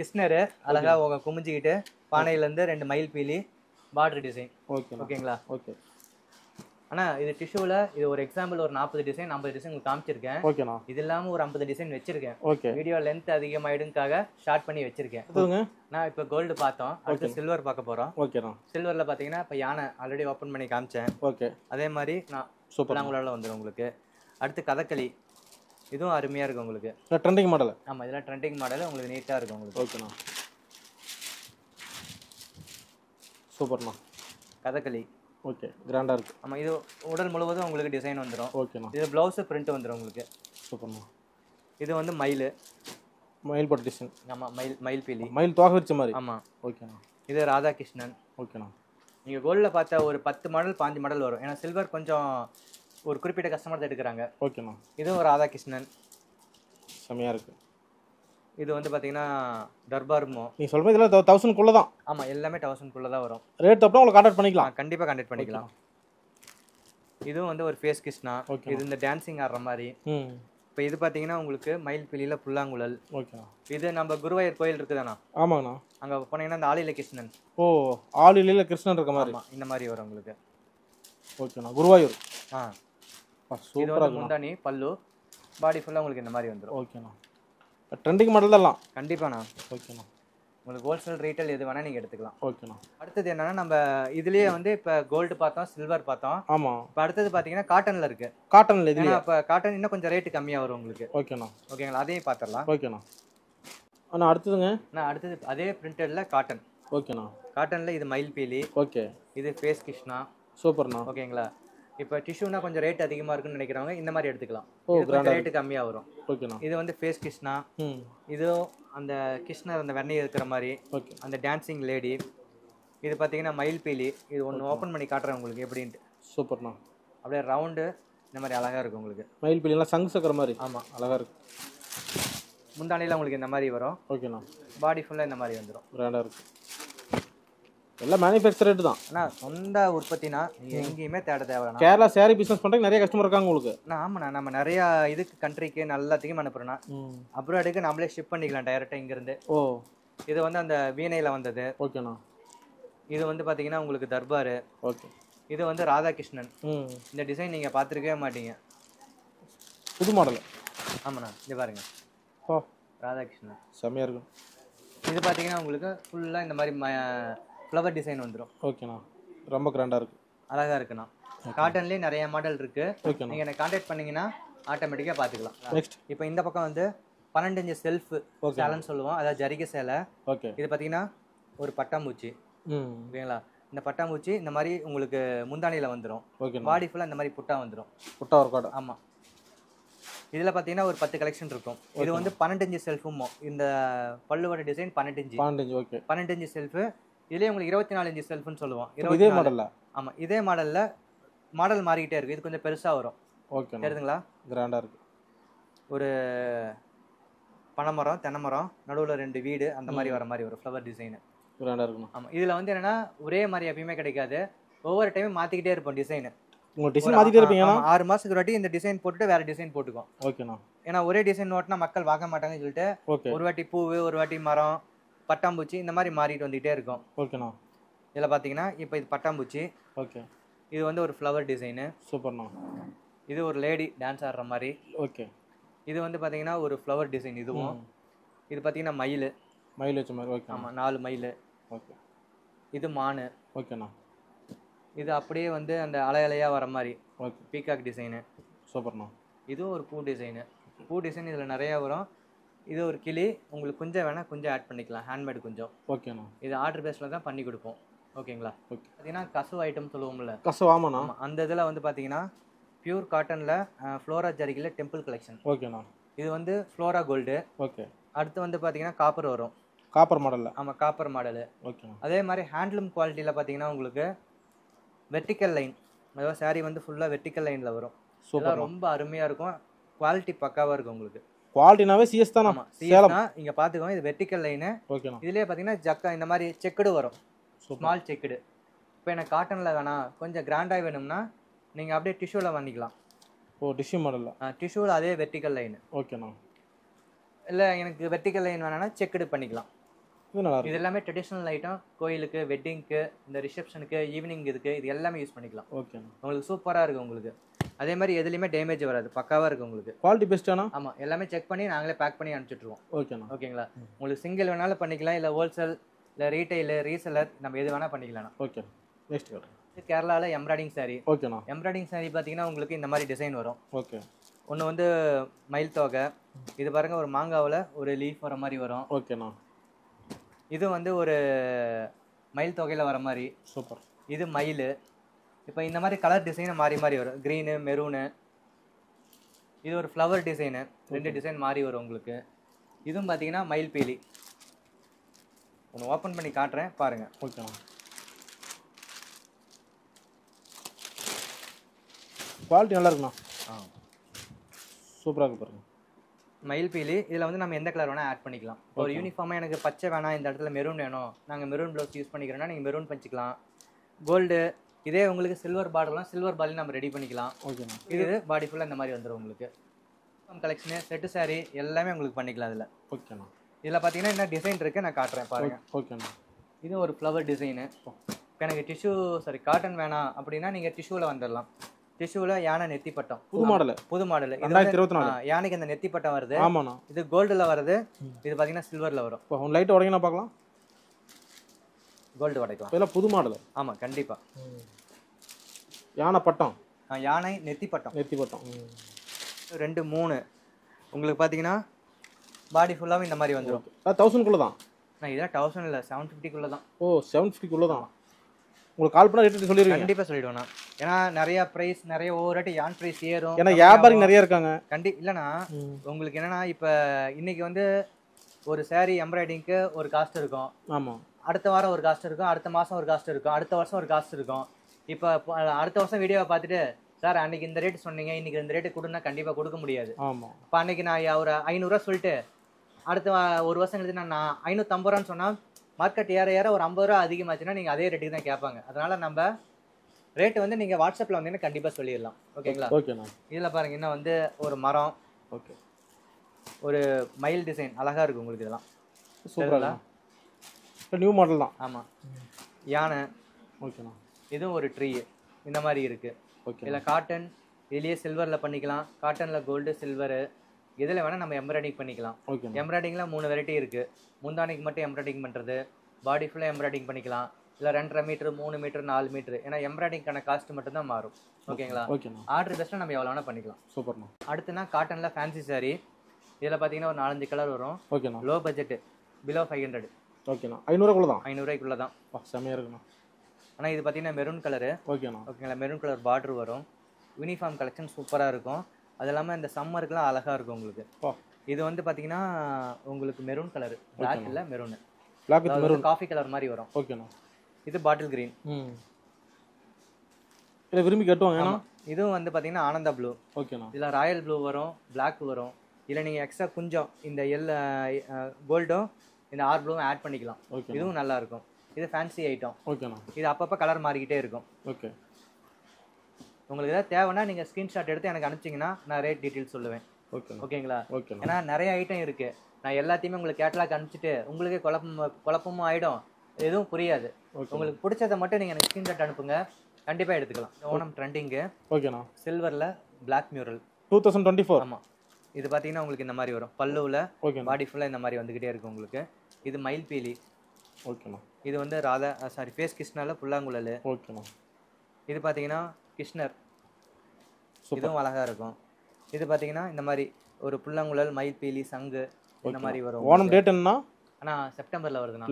[SPEAKER 3] கிருஷ்ணர் அழகா உங்க குமிஞ்சிக்கிட்டு பானையில இருந்து ரெண்டு மயில் பீலி பார்டர் டிசைன்
[SPEAKER 2] ஓகேண்ணா
[SPEAKER 3] ஓகேங்களா
[SPEAKER 2] ஓகே
[SPEAKER 3] ஆனா இது டிஷ்யூல இது ஒரு எக்ஸாம்பிள் ஒரு நாற்பது டிசைன் ஐம்பது டிசைன் உங்களுக்கு காமிச்சிருக்கேன்.
[SPEAKER 2] ஓகேண்ணா.
[SPEAKER 3] இது இல்லாம ஒரு ஐம்பது டிசைன் வச்சிருக்கேன்.
[SPEAKER 2] ஓகே.
[SPEAKER 3] வீடியோ லென்த் அதிகமாயிடுங்காக ஷார்ட் பண்ணி வச்சிருக்கேன். நான் இப்போ கோல்டு பார்த்தோம். அடுத்து சில்வர் பார்க்க போறோம்.
[SPEAKER 2] ஓகேண்ணா.
[SPEAKER 3] சில்வர்ல பாத்தீங்கன்னா இப்போ யானை ஆல்ரெடி ஓப்பன் பண்ணி காமிச்சேன்.
[SPEAKER 2] ஓகே.
[SPEAKER 3] அதே மாதிரி நான்
[SPEAKER 2] சூப்பர்
[SPEAKER 3] புல்லாங்குழல வந்துடும் உங்களுக்கு. அடுத்து கதகளி. இதுவும் அருமையா இருக்கும் உங்களுக்கு.
[SPEAKER 2] ட்ரெண்டிங் மாடல்
[SPEAKER 3] ஆமா இதெல்லாம் ட்ரெண்டிங் மாடல் உங்களுக்கு நீட்டா இருக்கும் உங்களுக்கு.
[SPEAKER 2] ஓகேண்ணா. சூப்பர்ண்ணா.
[SPEAKER 3] கதகளி.
[SPEAKER 2] ஓகே கிராண்டாக இருக்கு.
[SPEAKER 3] ஆமா இது உடல் முழுவதும் உங்களுக்கு டிசைன் வந்துடும்
[SPEAKER 2] ஓகேண்ணா
[SPEAKER 3] இது பிளவுஸ் பிரிண்ட் வந்துடும் உங்களுக்கு.
[SPEAKER 2] சூப்பர்ண்ணா
[SPEAKER 3] இது வந்து மயில்.
[SPEAKER 2] மயில் பட்டு டிசைன்
[SPEAKER 3] ஆமா மயில் மயில் பீலி.
[SPEAKER 2] மயில் தோகை வச்ச மாதிரி.
[SPEAKER 3] ஆமா.
[SPEAKER 2] ஓகேண்ணா
[SPEAKER 3] இது ராதாகிருஷ்ணன்.
[SPEAKER 2] ஓகேண்ணா
[SPEAKER 3] நீங்க கோல்டில் பார்த்த ஒரு பத்து மாடல் பாஞ்சு மாடல் வரும். ஏன்னா சில்வர் கொஞ்சம் ஒரு குறிப்பிட்ட கஸ்டமர் தான் எடுக்கிறாங்க.
[SPEAKER 2] ஓகேண்ணா
[SPEAKER 3] இதுவும் ராதாகிருஷ்ணன்.
[SPEAKER 2] செம்மையாக இருக்கு.
[SPEAKER 3] இது வந்து பாத்தீங்கன்னா தர்பார்மோ
[SPEAKER 2] நீ சொல்கிற இதில் தௌசண்ட்குள்ளே தான்
[SPEAKER 3] ஆமா எல்லாமே தௌசண்ட்குள்ள தான் வரும்.
[SPEAKER 2] ரேட் அப்புறம் உங்களை கான்டாக்ட் பண்ணிக்கலாம்.
[SPEAKER 3] ஆ, கண்டிப்பா கண்டக்ட் பண்ணிக்கலாம். இதுவும் வந்து ஒரு ஃபேஸ் கிருஷ்ணா
[SPEAKER 2] Okay.
[SPEAKER 3] இது இந்த டான்சிங் ஆடுற மாதிரி. இப்போ இது பாத்தீங்கன்னா உங்களுக்கு மயில் பிள்ளையில புல்லாங்குழல்.
[SPEAKER 2] ஓகேண்ணா
[SPEAKER 3] இது நம்ம குருவாயூர் கோயில் இருக்குதாண்ணா?
[SPEAKER 2] ஆமாங்கண்ணா.
[SPEAKER 3] அங்க போனீங்கன்னா இந்த ஆளில கிருஷ்ணன்.
[SPEAKER 2] ஓ ஆள் இல்லையில் கிருஷ்ணன் இருக்க மாதிரி.
[SPEAKER 3] இந்த மாதிரி வரும் உங்களுக்கு.
[SPEAKER 2] ஓகேண்ணா குருவாயூர்.
[SPEAKER 3] ஆ.
[SPEAKER 2] சூப்பராக
[SPEAKER 3] முந்தானி பல்லு பாடி ஃபுல்லா உங்களுக்கு இந்த மாதிரி வந்துடும்
[SPEAKER 2] ஓகேண்ணா ட்ரெண்டிங் மாடல் தான் எல்லாம்.
[SPEAKER 3] கண்டிப்பாண்ணா.
[SPEAKER 2] ஓகேண்ணா.
[SPEAKER 3] உங்களுக்கு ஹோல்சேல் ரீட்டைல் எது வேணா நீங்க எடுத்துக்கலாம்.
[SPEAKER 2] ஓகேண்ணா.
[SPEAKER 3] அடுத்தது என்னன்னா நம்ம இதுலயே வந்து இப்ப கோல்டு பார்த்தோம் சில்வர் பார்த்தோம்.
[SPEAKER 2] ஆமாம்
[SPEAKER 3] இப்போ அடுத்தது பாத்தீங்கன்னா காட்டன்ல இருக்கு.
[SPEAKER 2] காட்டனில் இதுலையா.
[SPEAKER 3] இப்போ காட்டன் இன்னும் கொஞ்சம் ரேட்டு கம்மியா வரும் உங்களுக்கு.
[SPEAKER 2] ஓகேண்ணா.
[SPEAKER 3] ஓகேங்களா? அதையும் பார்த்துடலாம்
[SPEAKER 2] ஓகேண்ணா. அண்ணா அடுத்ததுங்க?
[SPEAKER 3] நான் அடுத்தது அதே பிரிண்டட்ல காட்டன்
[SPEAKER 2] ஓகேண்ணா.
[SPEAKER 3] காட்டன்ல இது மயில் பீலி.
[SPEAKER 2] ஓகே.
[SPEAKER 3] இது ஃபேஸ் கிருஷ்ணா.
[SPEAKER 2] சூப்பர்ண்ணா.
[SPEAKER 3] ஓகேங்களா? இப்போ டிஷ்யூனா கொஞ்சம் ரேட் அதிகமா இருக்குன்னு நினைக்கிறவங்க இந்த மாதிரி எடுத்துக்கலாம். கொஞ்சம் ரேட்டு கம்மியா வரும்.
[SPEAKER 2] ஓகேண்ணா
[SPEAKER 3] இது வந்து ஃபேஸ் கிருஷ்ணா
[SPEAKER 2] ம்.
[SPEAKER 3] இது அந்த கிருஷ்ணர் அந்த வெண்ணெய் இருக்கிற மாதிரி
[SPEAKER 2] ஓகே
[SPEAKER 3] அந்த டான்சிங் லேடி இது பார்த்தீங்கன்னா மயில் பீலி. இது ஒன்று ஓப்பன் பண்ணி காட்டுறேன் உங்களுக்கு எப்படின்ட்டு.
[SPEAKER 2] சூப்பர்ண்ணா
[SPEAKER 3] அப்படியே ரவுண்டு இந்த மாதிரி அழகா இருக்கும் உங்களுக்கு.
[SPEAKER 2] மயில் பிள்ளைலாம் சங்கு சக்கர மாதிரி.
[SPEAKER 3] ஆமா.
[SPEAKER 2] அழகாக இருக்கு.
[SPEAKER 3] முந்தானியில் உங்களுக்கு இந்த மாதிரி வரும்.
[SPEAKER 2] ஓகேண்ணா
[SPEAKER 3] பாடி ஃபுல்லாக இந்த மாதிரி வந்துடும்
[SPEAKER 2] கிராண்டாக இருக்கு. எல்லாம் மேனுஃபேக்சர் ரேட்டு தான்.
[SPEAKER 3] ஆனால் சொந்த உற்பத்தினா நீங்கள் எங்கேயுமே தேட தேவைண்ணா
[SPEAKER 2] கேரளா சேரீ பிஸ்னஸ் பண்ணுறதுக்கு நிறைய கஸ்டமர் இருக்காங்க உங்களுக்கு.
[SPEAKER 3] நான் ஆமாண்ணா. நம்ம நிறையா இதுக்கு கண்ட்ரிக்கு எல்லாத்துக்கும் அனுப்புகிறோண்ணா அப்ராடுக்கு நம்மளே ஷிப் பண்ணிக்கலாம் டைரெக்டாக இங்கேருந்து.
[SPEAKER 2] ஓ.
[SPEAKER 3] இது வந்து அந்த வீணையில் வந்தது.
[SPEAKER 2] ஓகேண்ணா.
[SPEAKER 3] இது வந்து பார்த்தீங்கன்னா உங்களுக்கு தர்பார்.
[SPEAKER 2] ஓகே.
[SPEAKER 3] இது வந்து ராதாகிருஷ்ணன்.
[SPEAKER 2] ம்.
[SPEAKER 3] இந்த டிசைன் நீங்கள் பார்த்துருக்கவே மாட்டீங்க.
[SPEAKER 2] புது மாடல்
[SPEAKER 3] ஆமாண்ணா. இது பாருங்க.
[SPEAKER 2] ஓ.
[SPEAKER 3] ராதாகிருஷ்ணன்.
[SPEAKER 2] செம்மையாக இருக்கும்.
[SPEAKER 3] இது பார்த்தீங்கன்னா உங்களுக்கு ஃபுல்லாக இந்த மாதிரி ஃப்ளவர் டிசைன் வந்துடும்
[SPEAKER 2] ஓகேண்ணா ரொம்ப கிராண்டாக இருக்கு.
[SPEAKER 3] அழகாக இருக்குண்ணா. காட்டன்லேயே நிறைய மாடல் இருக்குது நீங்கள் என்னை காண்டாக்ட் பண்ணீங்கன்னா ஆட்டோமேட்டிக்காக பார்த்துக்கலாம்
[SPEAKER 2] நெக்ஸ்ட்
[SPEAKER 3] இப்போ இந்த பக்கம் வந்து பன்னெண்டு இன்ச்சு செல்ஃப்
[SPEAKER 2] ஓகே
[SPEAKER 3] சேலைன்னு சொல்லுவோம். அதாவது ஜரிகை சேலை.
[SPEAKER 2] ஓகே
[SPEAKER 3] இது பார்த்தீங்கன்னா ஒரு பட்டாம்பூச்சி. ஓகேங்களா? இந்த பட்டாம்பூச்சி இந்த மாதிரி உங்களுக்கு முந்தானியில் வந்துடும்
[SPEAKER 2] ஓகேண்ணா
[SPEAKER 3] பாடி ஃபுல்லாக இந்த மாதிரி புட்டா வந்துடும்
[SPEAKER 2] புட்டா ஒரு காடை
[SPEAKER 3] ஆமாம் இதில் பார்த்தீங்கன்னா ஒரு பத்து கலெக்ஷன் இருக்கும். இது வந்து பன்னெண்டு இன்ச்சு செல்ஃபுமோ இந்த பல்லுவோட டிசைன் பன்னெண்டு இன்ச்சு
[SPEAKER 2] பன்னெண்டு ஓகே
[SPEAKER 3] பன்னெண்டு இன்ச்சு செல்ஃபு இதுலேயே உங்களுக்கு இருபத்தி நாலு இன்ச்சு செல்ஃப்னு சொல்லுவோம்.
[SPEAKER 2] இதே மாடலில்
[SPEAKER 3] ஆமாம் இதே மாடலில் மாடல் மாறிக்கிட்டே இருக்குது இது கொஞ்சம் பெருசாக வரும்.
[SPEAKER 2] ஓகேண்ணா
[SPEAKER 3] தெரியுதுங்களா?
[SPEAKER 2] கிராண்டாக இருக்கு.
[SPEAKER 3] ஒரு பனைமரம் தென்னை மரம் நடுவில் ரெண்டு வீடு அந்த மாதிரி வர மாதிரி ஒரு ஃப்ளவர் டிசைனு
[SPEAKER 2] கிராண்டாக இருக்குண்ணா
[SPEAKER 3] ஆமாம் இதில் வந்து என்னன்னா ஒரே மாதிரி எப்பயுமே கிடைக்காது. ஒவ்வொரு டைமும் மாற்றிக்கிட்டே இருப்போம் டிசைனு
[SPEAKER 2] உங்கள் டிசைன் மாற்றிட்டே இருப்பீங்கண்ணா
[SPEAKER 3] ஆறு மாதத்துக்கு ஒரு வாட்டி இந்த டிசைன் போட்டுட்டு வேறு டிசைன் போட்டுக்கோம்
[SPEAKER 2] ஓகேண்ணா
[SPEAKER 3] ஏன்னா ஒரே டிசைன் ஓட்டினா மக்கள் பார்க்க மாட்டாங்கன்னு சொல்லிட்டு
[SPEAKER 2] ஓகே
[SPEAKER 3] ஒரு வாட்டி பூவு ஒரு வாட்டி மரம் பட்டாம்பூச்சி இந்த மாதிரி மாறிட்டு வந்துகிட்டே இருக்கும்.
[SPEAKER 2] ஓகேண்ணா.
[SPEAKER 3] இதில் பார்த்தீங்கன்னா இப்போ இது பட்டாம்பூச்சி.
[SPEAKER 2] ஓகே.
[SPEAKER 3] இது வந்து ஒரு ஃப்ளவர் டிசைனு
[SPEAKER 2] சூப்பர்ண்ணா.
[SPEAKER 3] இது ஒரு லேடி டான்ஸ் ஆடுற மாதிரி.
[SPEAKER 2] ஓகே.
[SPEAKER 3] இது வந்து பார்த்தீங்கன்னா ஒரு ஃப்ளவர் டிசைன் இதுவும். இது பார்த்தீங்கன்னா மயில்.
[SPEAKER 2] மயில் வச்ச மாதிரி ஓகே
[SPEAKER 3] ஆமாம் நாலு மயில்.
[SPEAKER 2] ஓகே.
[SPEAKER 3] இது மானு.
[SPEAKER 2] ஓகேண்ணா.
[SPEAKER 3] இது அப்படியே வந்து அந்த அலை அலையாக வர மாதிரி.
[SPEAKER 2] ஓகே.
[SPEAKER 3] பீகாக் டிசைனு
[SPEAKER 2] சூப்பர்ண்ணா.
[SPEAKER 3] இதுவும் ஒரு பூ டிசைனு பூ டிசைன் இதில் நிறையா வரும். இது ஒரு கிளி. உங்களுக்கு குஞ்சம் வேணால் குஞ்சம் ஆட் பண்ணிக்கலாம். ஹேண்ட்மேட் குஞ்சம்
[SPEAKER 2] ஓகேண்ணா
[SPEAKER 3] இது ஆர்டர் பேஸில் தான் பண்ணி கொடுப்போம். ஓகேங்களா
[SPEAKER 2] ஓகே
[SPEAKER 3] பார்த்தீங்கன்னா கசு ஐட்டம் சொல்லுவோம்ல.
[SPEAKER 2] கசவு ஆமாண்ணா.
[SPEAKER 3] அந்த இதில் வந்து பார்த்தீங்கன்னா பியூர் காட்டனில் ஃப்ளோரா ஜரிகில் டெம்பிள் கலெக்ஷன்
[SPEAKER 2] ஓகேண்ணா
[SPEAKER 3] இது வந்து ஃப்ளோரா கோல்டு
[SPEAKER 2] ஓகே
[SPEAKER 3] அடுத்து வந்து பார்த்தீங்கன்னா காப்பர் வரும்.
[SPEAKER 2] காப்பர் மாடலில்
[SPEAKER 3] ஆமாம் காப்பர் மாடலு
[SPEAKER 2] ஓகேண்ணா
[SPEAKER 3] அதே மாதிரி ஹேண்ட்லூம் குவாலிட்டியில் பார்த்தீங்கன்னா உங்களுக்கு வெர்டிக்கல் லைன் அதாவது saree வந்து ஃபுல்லாக வெர்டிக்கல் லைனில் வரும்.
[SPEAKER 2] சூப்பர்
[SPEAKER 3] ரொம்ப அருமையாக இருக்கும். குவாலிட்டி பக்காவாக இருக்கும் உங்களுக்கு.
[SPEAKER 2] குவாலிட்டினாவே சிஎஸ் தானா?
[SPEAKER 3] ஆமாம்
[SPEAKER 2] சேலம்.
[SPEAKER 3] இங்கே பார்த்துக்கோங்க இது வெர்டிக்கல் லைனு
[SPEAKER 2] ஓகேண்ணா
[SPEAKER 3] இதுலேயே பார்த்தீங்கன்னா ஜக்கா இந்த மாதிரி செக்குடு வரும். Small checked. இப்போ எனக்கு காட்டனில் வேணாம் கொஞ்சம் கிராண்டாக வேணும்னா நீங்கள் அப்படியே டிஷ்யூவில் பண்ணிக்கலாம்
[SPEAKER 2] ஓ டிஷ்யூ மாடலில்
[SPEAKER 3] டிஷ்யூவில் அதே வெர்டிக்கல் லைனு
[SPEAKER 2] ஓகேண்ணா
[SPEAKER 3] இல்லை எனக்கு வெர்டிக்கல் லைன் வேணாம்னா செக்குடு பண்ணிக்கலாம்.
[SPEAKER 2] இது
[SPEAKER 3] எல்லாமே ட்ரெடிஷ்னல் ஐட்டம் கோயிலுக்கு வெட்டிங்க்கு இந்த ரிசப்ஷனுக்கு ஈவினிங் இதுக்கு இது எல்லாமே யூஸ் பண்ணிக்கலாம்.
[SPEAKER 2] ஓகேண்ணா
[SPEAKER 3] உங்களுக்கு சூப்பராக இருக்குது உங்களுக்கு. அதே மாதிரி எதுலேயுமே டேமேஜ் வராது. பக்காவாக இருக்குது உங்களுக்கு.
[SPEAKER 2] குவாலிட்டி பெஸ்ட்டாண்ணா
[SPEAKER 3] ஆமாம் எல்லாமே செக் பண்ணி நாங்களே பேக் பண்ணி அனுப்பிச்சிட்ருவோம்
[SPEAKER 2] ஓகேண்ணா
[SPEAKER 3] ஓகேங்களா உங்களுக்கு சிங்கிள் வேணாலும் பண்ணிக்கலாம் இல்லை ஹோல்சேல் இல்லை ரீட்டைலு ரீசெலர் நம்ம எது வேணால் பண்ணிக்கலாம்
[SPEAKER 2] ஓகே நெக்ஸ்ட்
[SPEAKER 3] கேரளாவில் எம்ப்ராய்டிங் saree.
[SPEAKER 2] ஓகேண்ணா
[SPEAKER 3] எம்ப்ராய்டிங் saree பார்த்தீங்கன்னா உங்களுக்கு இந்த மாதிரி டிசைன் வரும்.
[SPEAKER 2] ஓகே
[SPEAKER 3] ஒன்று வந்து மயில் தொகை. இது பாருங்க ஒரு மாங்காவில் ஒரு லீஃப் வர மாதிரி வரும்.
[SPEAKER 2] ஓகேண்ணா
[SPEAKER 3] இது வந்து ஒரு மயில் தொகையில் வர மாதிரி.
[SPEAKER 2] சூப்பர்
[SPEAKER 3] இது மயில். இப்போ இந்த மாதிரி கலர் டிசைன் மாறி மாறி வரும். க்ரீனு மெரூனு இது ஒரு ஃப்ளவர் டிசைனு ரெண்டு டிசைன் மாறி வரும் உங்களுக்கு. இதுவும் பார்த்தீங்கன்னா மயில் பீலி. ஒன்று ஓப்பன் பண்ணி காட்டுறேன் பாருங்கள்
[SPEAKER 2] ஓகேண்ணா குவாலிட்டி நல்லா இருக்குண்ணா. சூப்பராக இருக்கு பாருங்க.
[SPEAKER 3] மயில் பீலி இதில் வந்து நம்ம எந்த கலர் வேணால் ஆட் பண்ணிக்கலாம். ஒரு யூனிஃபார்மாக எனக்கு பச்சை வேணாம் இந்த இடத்துல மெரூன் வேணும் நாங்கள் மெரூன் ப்ளவுஸ் யூஸ் பண்ணிக்கிறோன்னா நீங்கள் மெரூன் பண்ணிக்கலாம் கோல்டு இதே உங்களுக்கு சில்வர் பார்டர்லாம் சில்வர் பாடி நம்ம ரெடி பண்ணிக்கலாம்.
[SPEAKER 2] ஓகேண்ணா
[SPEAKER 3] இது பாடி ஃபுல்லாக இந்த மாதிரி வந்துடும் உங்களுக்கு. கலெக்ஷனு செட்டு saree எல்லாமே உங்களுக்கு பண்ணிக்கலாம் இதில்.
[SPEAKER 2] ஓகேண்ணா
[SPEAKER 3] இதில் பார்த்தீங்கன்னா என்ன டிசைன் இருக்கு நான் காட்டுறேன் பாருங்க.
[SPEAKER 2] ஓகேண்ணா
[SPEAKER 3] இது ஒரு ஃப்ளவர் டிசைனு எனக்கு டிஷ்யூ சாரி காட்டன் வேணாம் அப்படின்னா நீங்கள் டிஷ்யூவில் வந்துடலாம் டிஷ்யூவில் யானை நெத்தி பட்டம்.
[SPEAKER 2] புது மாடலு
[SPEAKER 3] புது மாடல் யானைக்கு அந்த நெத்தி பட்டம் வருது.
[SPEAKER 2] ஆமாண்ணா
[SPEAKER 3] இது கோல்டில் வருது. இது பார்த்தீங்கன்னா சில்வரில் வரும்.
[SPEAKER 2] இப்போ லைட்டை உடைங்கண்ணா பார்க்கலாம்.
[SPEAKER 3] கோல்டு உடைக்கலாம்
[SPEAKER 2] இதெல்லாம் புது மாடலு.
[SPEAKER 3] ஆமாம் கண்டிப்பாக
[SPEAKER 2] யானை பட்டம்.
[SPEAKER 3] யானை நெத்தி பட்டம்.
[SPEAKER 2] நெத்தி பட்டம்.
[SPEAKER 3] ரெண்டு மூணு. உங்களுக்கு பார்த்தீங்கன்னா பாடி ஃபுல்லாகவே இந்த மாதிரி வந்துடும்
[SPEAKER 2] அது தௌசண்ட்குள்ளே தான்
[SPEAKER 3] நான் இதெல்லாம் தௌசண்ட் இல்லை செவன் ஃபிஃப்டிக்குள்ளே தான்
[SPEAKER 2] ஓ செவன் ஃபிஃப்டிக்குள்ளே தான் உங்களுக்கு கால் பண்ணால் ரேட்டு சொல்லிடுவீங்க
[SPEAKER 3] கண்டிப்பாக சொல்லிடுவேன் நான். ஏன்னா நிறைய ப்ரைஸ் நிறைய ஒவ்வொரு வாட்டி யான் ப்ரைஸ் ஏறும்.
[SPEAKER 2] ஏன்னா வியாபாரி நிறைய இருக்காங்க.
[SPEAKER 3] கண்டி இல்லைண்ணா உங்களுக்கு என்னன்னா இப்போ இன்னைக்கு வந்து ஒரு saree எம்ப்ராய்டிங்க்கு ஒரு காஸ்ட் இருக்கும்.
[SPEAKER 2] ஆமாம்
[SPEAKER 3] அடுத்த வாரம் ஒரு காஸ்ட் இருக்கும் அடுத்த மாதம் ஒரு காஸ்ட் இருக்கும் அடுத்த வருஷம் ஒரு காஸ்ட் இருக்கும். இப்போ அடுத்த வருஷம் வீடியோவை பார்த்துட்டு சார் அன்னைக்கு இந்த ரேட் சொன்னீங்க இன்னைக்கு இந்த ரேட்டு கொடுன்னா கண்டிப்பாக கொடுக்க முடியாது.
[SPEAKER 2] ஆமாம்
[SPEAKER 3] இப்போ அன்னைக்கு நான் ஒரு ஐநூறுரூவா சொல்லிட்டு அடுத்த ஒரு வருஷம் கழிச்சு நான் ஐநூற்றம்பது ரூபான்னு சொன்னால் மார்க்கெட் ஏற ஏற ஒரு ஐம்பது ரூபா அதிகமாச்சுன்னா நீங்கள் அதே ரேட்டுக்கு தான் கேட்பாங்க அதனால நம்ம ரேட்டு வந்து நீங்கள் வாட்ஸ்அப்பில் வந்தீங்கன்னா கண்டிப்பாக சொல்லிடலாம். ஓகேங்களா?
[SPEAKER 2] ஓகேண்ணா
[SPEAKER 3] இதில் பாருங்க இன்னும் வந்து ஒரு மரம்
[SPEAKER 2] ஓகே.
[SPEAKER 3] ஒரு மயில் டிசைன் அழகா இருக்கு உங்களுக்கு இதெல்லாம்.
[SPEAKER 2] சூப்பராக இப்போ நியூ மாடல் தான்.
[SPEAKER 3] ஆமாம் யானை.
[SPEAKER 2] ஓகேண்ணா
[SPEAKER 3] இதுவும் ஒரு ட்ரீ இந்த மாதிரி இருக்கு.
[SPEAKER 2] ஓகே
[SPEAKER 3] இதில் காட்டன் இதுலேயே சில்வரில் பண்ணிக்கலாம். காட்டனில் கோல்டு சில்வரு இதில் வேணால் நம்ம எம்ப்ராய்டிங் பண்ணிக்கலாம்.
[SPEAKER 2] ஓகேண்ணா
[SPEAKER 3] எம்ப்ராய்டிங்கில் மூணு வெரைட்டி இருக்குது முந்தானைக்கு மட்டும் எம்ப்ராய்டிங் பண்ணுறது பாடி ஃபுல்லாக எம்ப்ராய்டிங் பண்ணிக்கலாம். இல்லை ரெண்டரை மீட்ரு மூணு மீட்டர் நாலு மீட்ரு ஏன்னா எம்ப்ராய்டிங்கான காஸ்ட் மட்டும் தான் மாறும். ஓகேங்களா?
[SPEAKER 2] ஓகேண்ணா
[SPEAKER 3] ஆர்டர் பெஸ்ட்டாக நம்ம எவ்வளோ வேணால் பண்ணிக்கலாம்.
[SPEAKER 2] சூப்பர்ண்ணா
[SPEAKER 3] அடுத்துனா காட்டனில் ஃபேன்சி saree. இதில் பார்த்தீங்கன்னா ஒரு நாலஞ்சு கலர் வரும்.
[SPEAKER 2] ஓகேண்ணா
[SPEAKER 3] low budget below five hundred
[SPEAKER 2] ஓகேண்ணா. ஐநூறுக்குள்ள தான்
[SPEAKER 3] ஐநூறுரூவாய்க்குள்ளே தான்
[SPEAKER 2] வா செம்மையாக இருக்குண்ணா.
[SPEAKER 3] ஆனால் இது பார்த்தீங்கன்னா மெரூன் கலரு
[SPEAKER 2] ஓகேண்ணா.
[SPEAKER 3] ஓகேங்களா மெரூன் கலர் பார்டர் வரும். யூனிஃபார்ம் கலெக்ஷன் சூப்பராக இருக்கும். அது இல்லாமல் இந்த சம்மருக்குலாம் அழகாக இருக்கும் உங்களுக்கு. இது வந்து பார்த்தீங்கன்னா உங்களுக்கு மெரூன் கலர் பிளாக் இல்லை maroon
[SPEAKER 2] black maroon
[SPEAKER 3] coffee colour மாதிரி வரும்.
[SPEAKER 2] ஓகேண்ணா.
[SPEAKER 3] இது பாட்டில் கிரீன்
[SPEAKER 2] இல்லை விரும்பி கட்டுவாங்க
[SPEAKER 3] இதுவும் வந்து பார்த்தீங்கன்னா ஆனந்தா ப்ளூ
[SPEAKER 2] ஓகேண்ணா.
[SPEAKER 3] இதில் ராயல் ப்ளூ வரும் Black வரும். இல்லை நீங்கள் எக்ஸ்ட்ரா கொஞ்சம் இந்த எல் கோல்டும் இந்த ஆர் ப்ளூவும் ஆட் பண்ணிக்கலாம்.
[SPEAKER 2] ஓகே
[SPEAKER 3] இதுவும் நல்லா இருக்கும் இது ஃபேன்சி ஐட்டம்
[SPEAKER 2] ஓகேண்ணா
[SPEAKER 3] இது அப்பப்போ கலர் மாறிக்கிட்டே இருக்கும்.
[SPEAKER 2] ஓகே
[SPEAKER 3] உங்களுக்கு ஏதாவது தேவைன்னா நீங்கள் ஸ்க்ரீன்ஷாட் எடுத்து எனக்கு அனுப்பிச்சிங்கன்னா நான் ரேட் டீட்டெயில் சொல்லுவேன்.
[SPEAKER 2] ஓகேண்ணா
[SPEAKER 3] ஓகேங்களா?
[SPEAKER 2] ஓகேண்ணா
[SPEAKER 3] ஏன்னா நிறைய ஐட்டம் இருக்கு. நான் எல்லாத்தையுமே உங்களுக்கு கேட்டலாக் அனுப்பிச்சிட்டு உங்களுக்கே குழப்பம் குழப்பமும் ஆயிடும். எதுவும் புரியாது.
[SPEAKER 2] ஓகே
[SPEAKER 3] உங்களுக்கு பிடிச்சதை மட்டும் நீங்க எனக்கு ஸ்கிரீன்ஷாட் அனுப்புங்க. கண்டிப்பா எடுத்துக்கலாம். ஓணம் ட்ரெண்டிங்கு
[SPEAKER 2] ஓகேண்ணா
[SPEAKER 3] சில்வர்ல black mural
[SPEAKER 2] two thousand twenty four
[SPEAKER 3] ஆமா. இது பாத்தீங்கன்னா உங்களுக்கு இந்த மாதிரி வரும். பல்லுவில் பாடி ஃபுல்லா இந்த மாதிரி வந்துகிட்டே இருக்கும் உங்களுக்கு. இது மயில் பீலி.
[SPEAKER 2] ஓகேண்ணா
[SPEAKER 3] இது வந்து ராதா சாரி ஃபேஸ் கிருஷ்ணால புல்லாங்குழல்.
[SPEAKER 2] ஓகேண்ணா
[SPEAKER 3] இது பாத்தீங்கன்னா கிருஷ்ணர். இதுவும் அழகா இருக்கும். இது பாத்தீங்கன்னா இந்த மாதிரி ஒரு புல்லாங்குழல் மயில் பீலி சங்கு இந்த மாதிரி வரும்
[SPEAKER 2] ஓணம் டேட் என்னன்னா
[SPEAKER 3] ஆனா செப்டம்பர்ல வருதுண்ணா.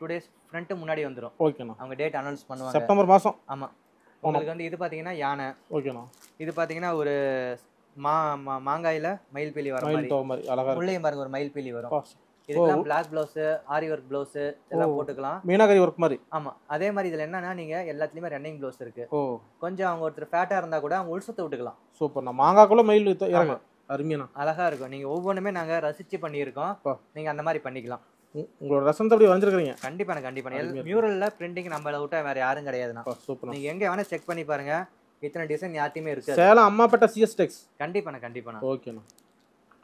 [SPEAKER 3] டூ டேஸ் ஃப்ரண்ட் முன்னாடி வந்துரும்.
[SPEAKER 2] ஓகேண்ணா
[SPEAKER 3] அவங்க டேட் அனௌன்ஸ் பண்ணுவாங்க.
[SPEAKER 2] செப்டம்பர் மாதம்
[SPEAKER 3] ஆமா. உங்களுக்கு வந்து இது பாத்தீங்கன்னா யானை.
[SPEAKER 2] ஓகேண்ணா
[SPEAKER 3] இது பாத்தீங்கன்னா ஒரு மா மா- மாங்காயில மயில் பீலி வர
[SPEAKER 2] மயில்
[SPEAKER 3] மாதிரி.
[SPEAKER 2] அழகா
[SPEAKER 3] உள்ளேயும் பாருங்க ஒரு மயில் பீலி வரும். இதுக்கெல்லாம் black blouse aari work blouse எல்லாம் போட்டுக்கலாம்.
[SPEAKER 2] மீனாகரி ஒர்க் மாதிரி.
[SPEAKER 3] ஆமா. அதே மாதிரி இதுல என்னன்னா நீங்க எல்லாத்துலயுமே ரன்னிங் பிளவுஸ் இருக்கு. கொஞ்சம் அவங்க ஒருத்தர் ஃபேட்டா இருந்தா கூட அவங்க உள்சத்தை விட்டுக்கலாம்.
[SPEAKER 2] சூப்பர்ண்ணா மாங்காக்குள்ள மயில் வித்த- இறங்கு. அருமையாண்ணா
[SPEAKER 3] அழகா இருக்கும். நீங்க ஒவ்வொன்றுமே நாங்க ரசிச்சு பண்ணியிருக்கோம். நீங்க அந்த மாதிரி பண்ணிக்கலாம்.
[SPEAKER 2] உங்களோட ரசத்தை அப்படி வரைஞ்சிருக்கிறீங்க
[SPEAKER 3] கண்டிப்பா கண்டிப்பா. மியூரல்ல பிரிண்டிங் நம்மள விட்டா வேற யாரும் கிடையாதுண்ணா
[SPEAKER 2] பா, சூப்பர்ண்ணா
[SPEAKER 3] நீங்க எங்க வேணா செக் பண்ணி பாருங்க. இத்தனை டிசைன் யார்ட்டையுமே இருக்காது.
[SPEAKER 2] சேலம் அம்மாப்பேட்டை சிஎஸ் டெக்ஸ்
[SPEAKER 3] கண்டிப்பாண்ணா கண்டிப்பாண்ணா.
[SPEAKER 2] ஓகேண்ணா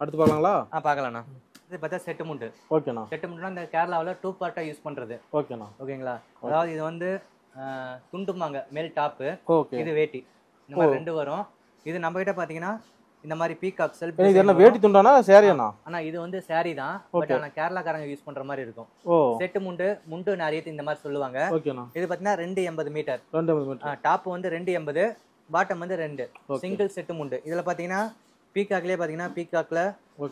[SPEAKER 2] அடுத்து பார்க்கலாங்களா?
[SPEAKER 3] ஆ பார்க்கலாண்ணா. இது பார்த்தா செட்டு முண்டு
[SPEAKER 2] ஓகேண்ணா
[SPEAKER 3] செட்டு முண்டுனா இந்த கேரளாவில் டூ பார்ட்டாக யூஸ் பண்ணுறது
[SPEAKER 2] ஓகேண்ணா
[SPEAKER 3] ஓகேங்களா அதாவது இது வந்து துண்டுமாங்க மேல் டாப்பு இது வேட்டி. இந்த மாதிரி ரெண்டு வரும். இது நம்ம கிட்ட பார்த்தீங்கன்னா இந்த மாதிரி பீகாக் செல்ஃப்
[SPEAKER 2] இது என்ன வேட்டி துண்டானா சேரியாண்ணா
[SPEAKER 3] ஆனா இது வந்து saree தான். பட் ஆனா கேரளாக்காரங்க யூஸ் பண்ற மாதிரி இருக்கும். செட்டு முண்டு முண்டு நிறைய இந்த மாதிரி சொல்லுவாங்க. இது பார்த்தீங்கன்னா ரெண்டு எண்பது மீட்டர்
[SPEAKER 2] ரெண்டு மீட்டர்
[SPEAKER 3] டாப் வந்து ரெண்டு எண்பது பாட்டம் வந்து ரெண்டு. சிங்கிள் செட்டு முண்டு. இதுல பாத்தீங்கன்னா பீகாக்லயே பாத்தீங்கன்னா பீகாக்ல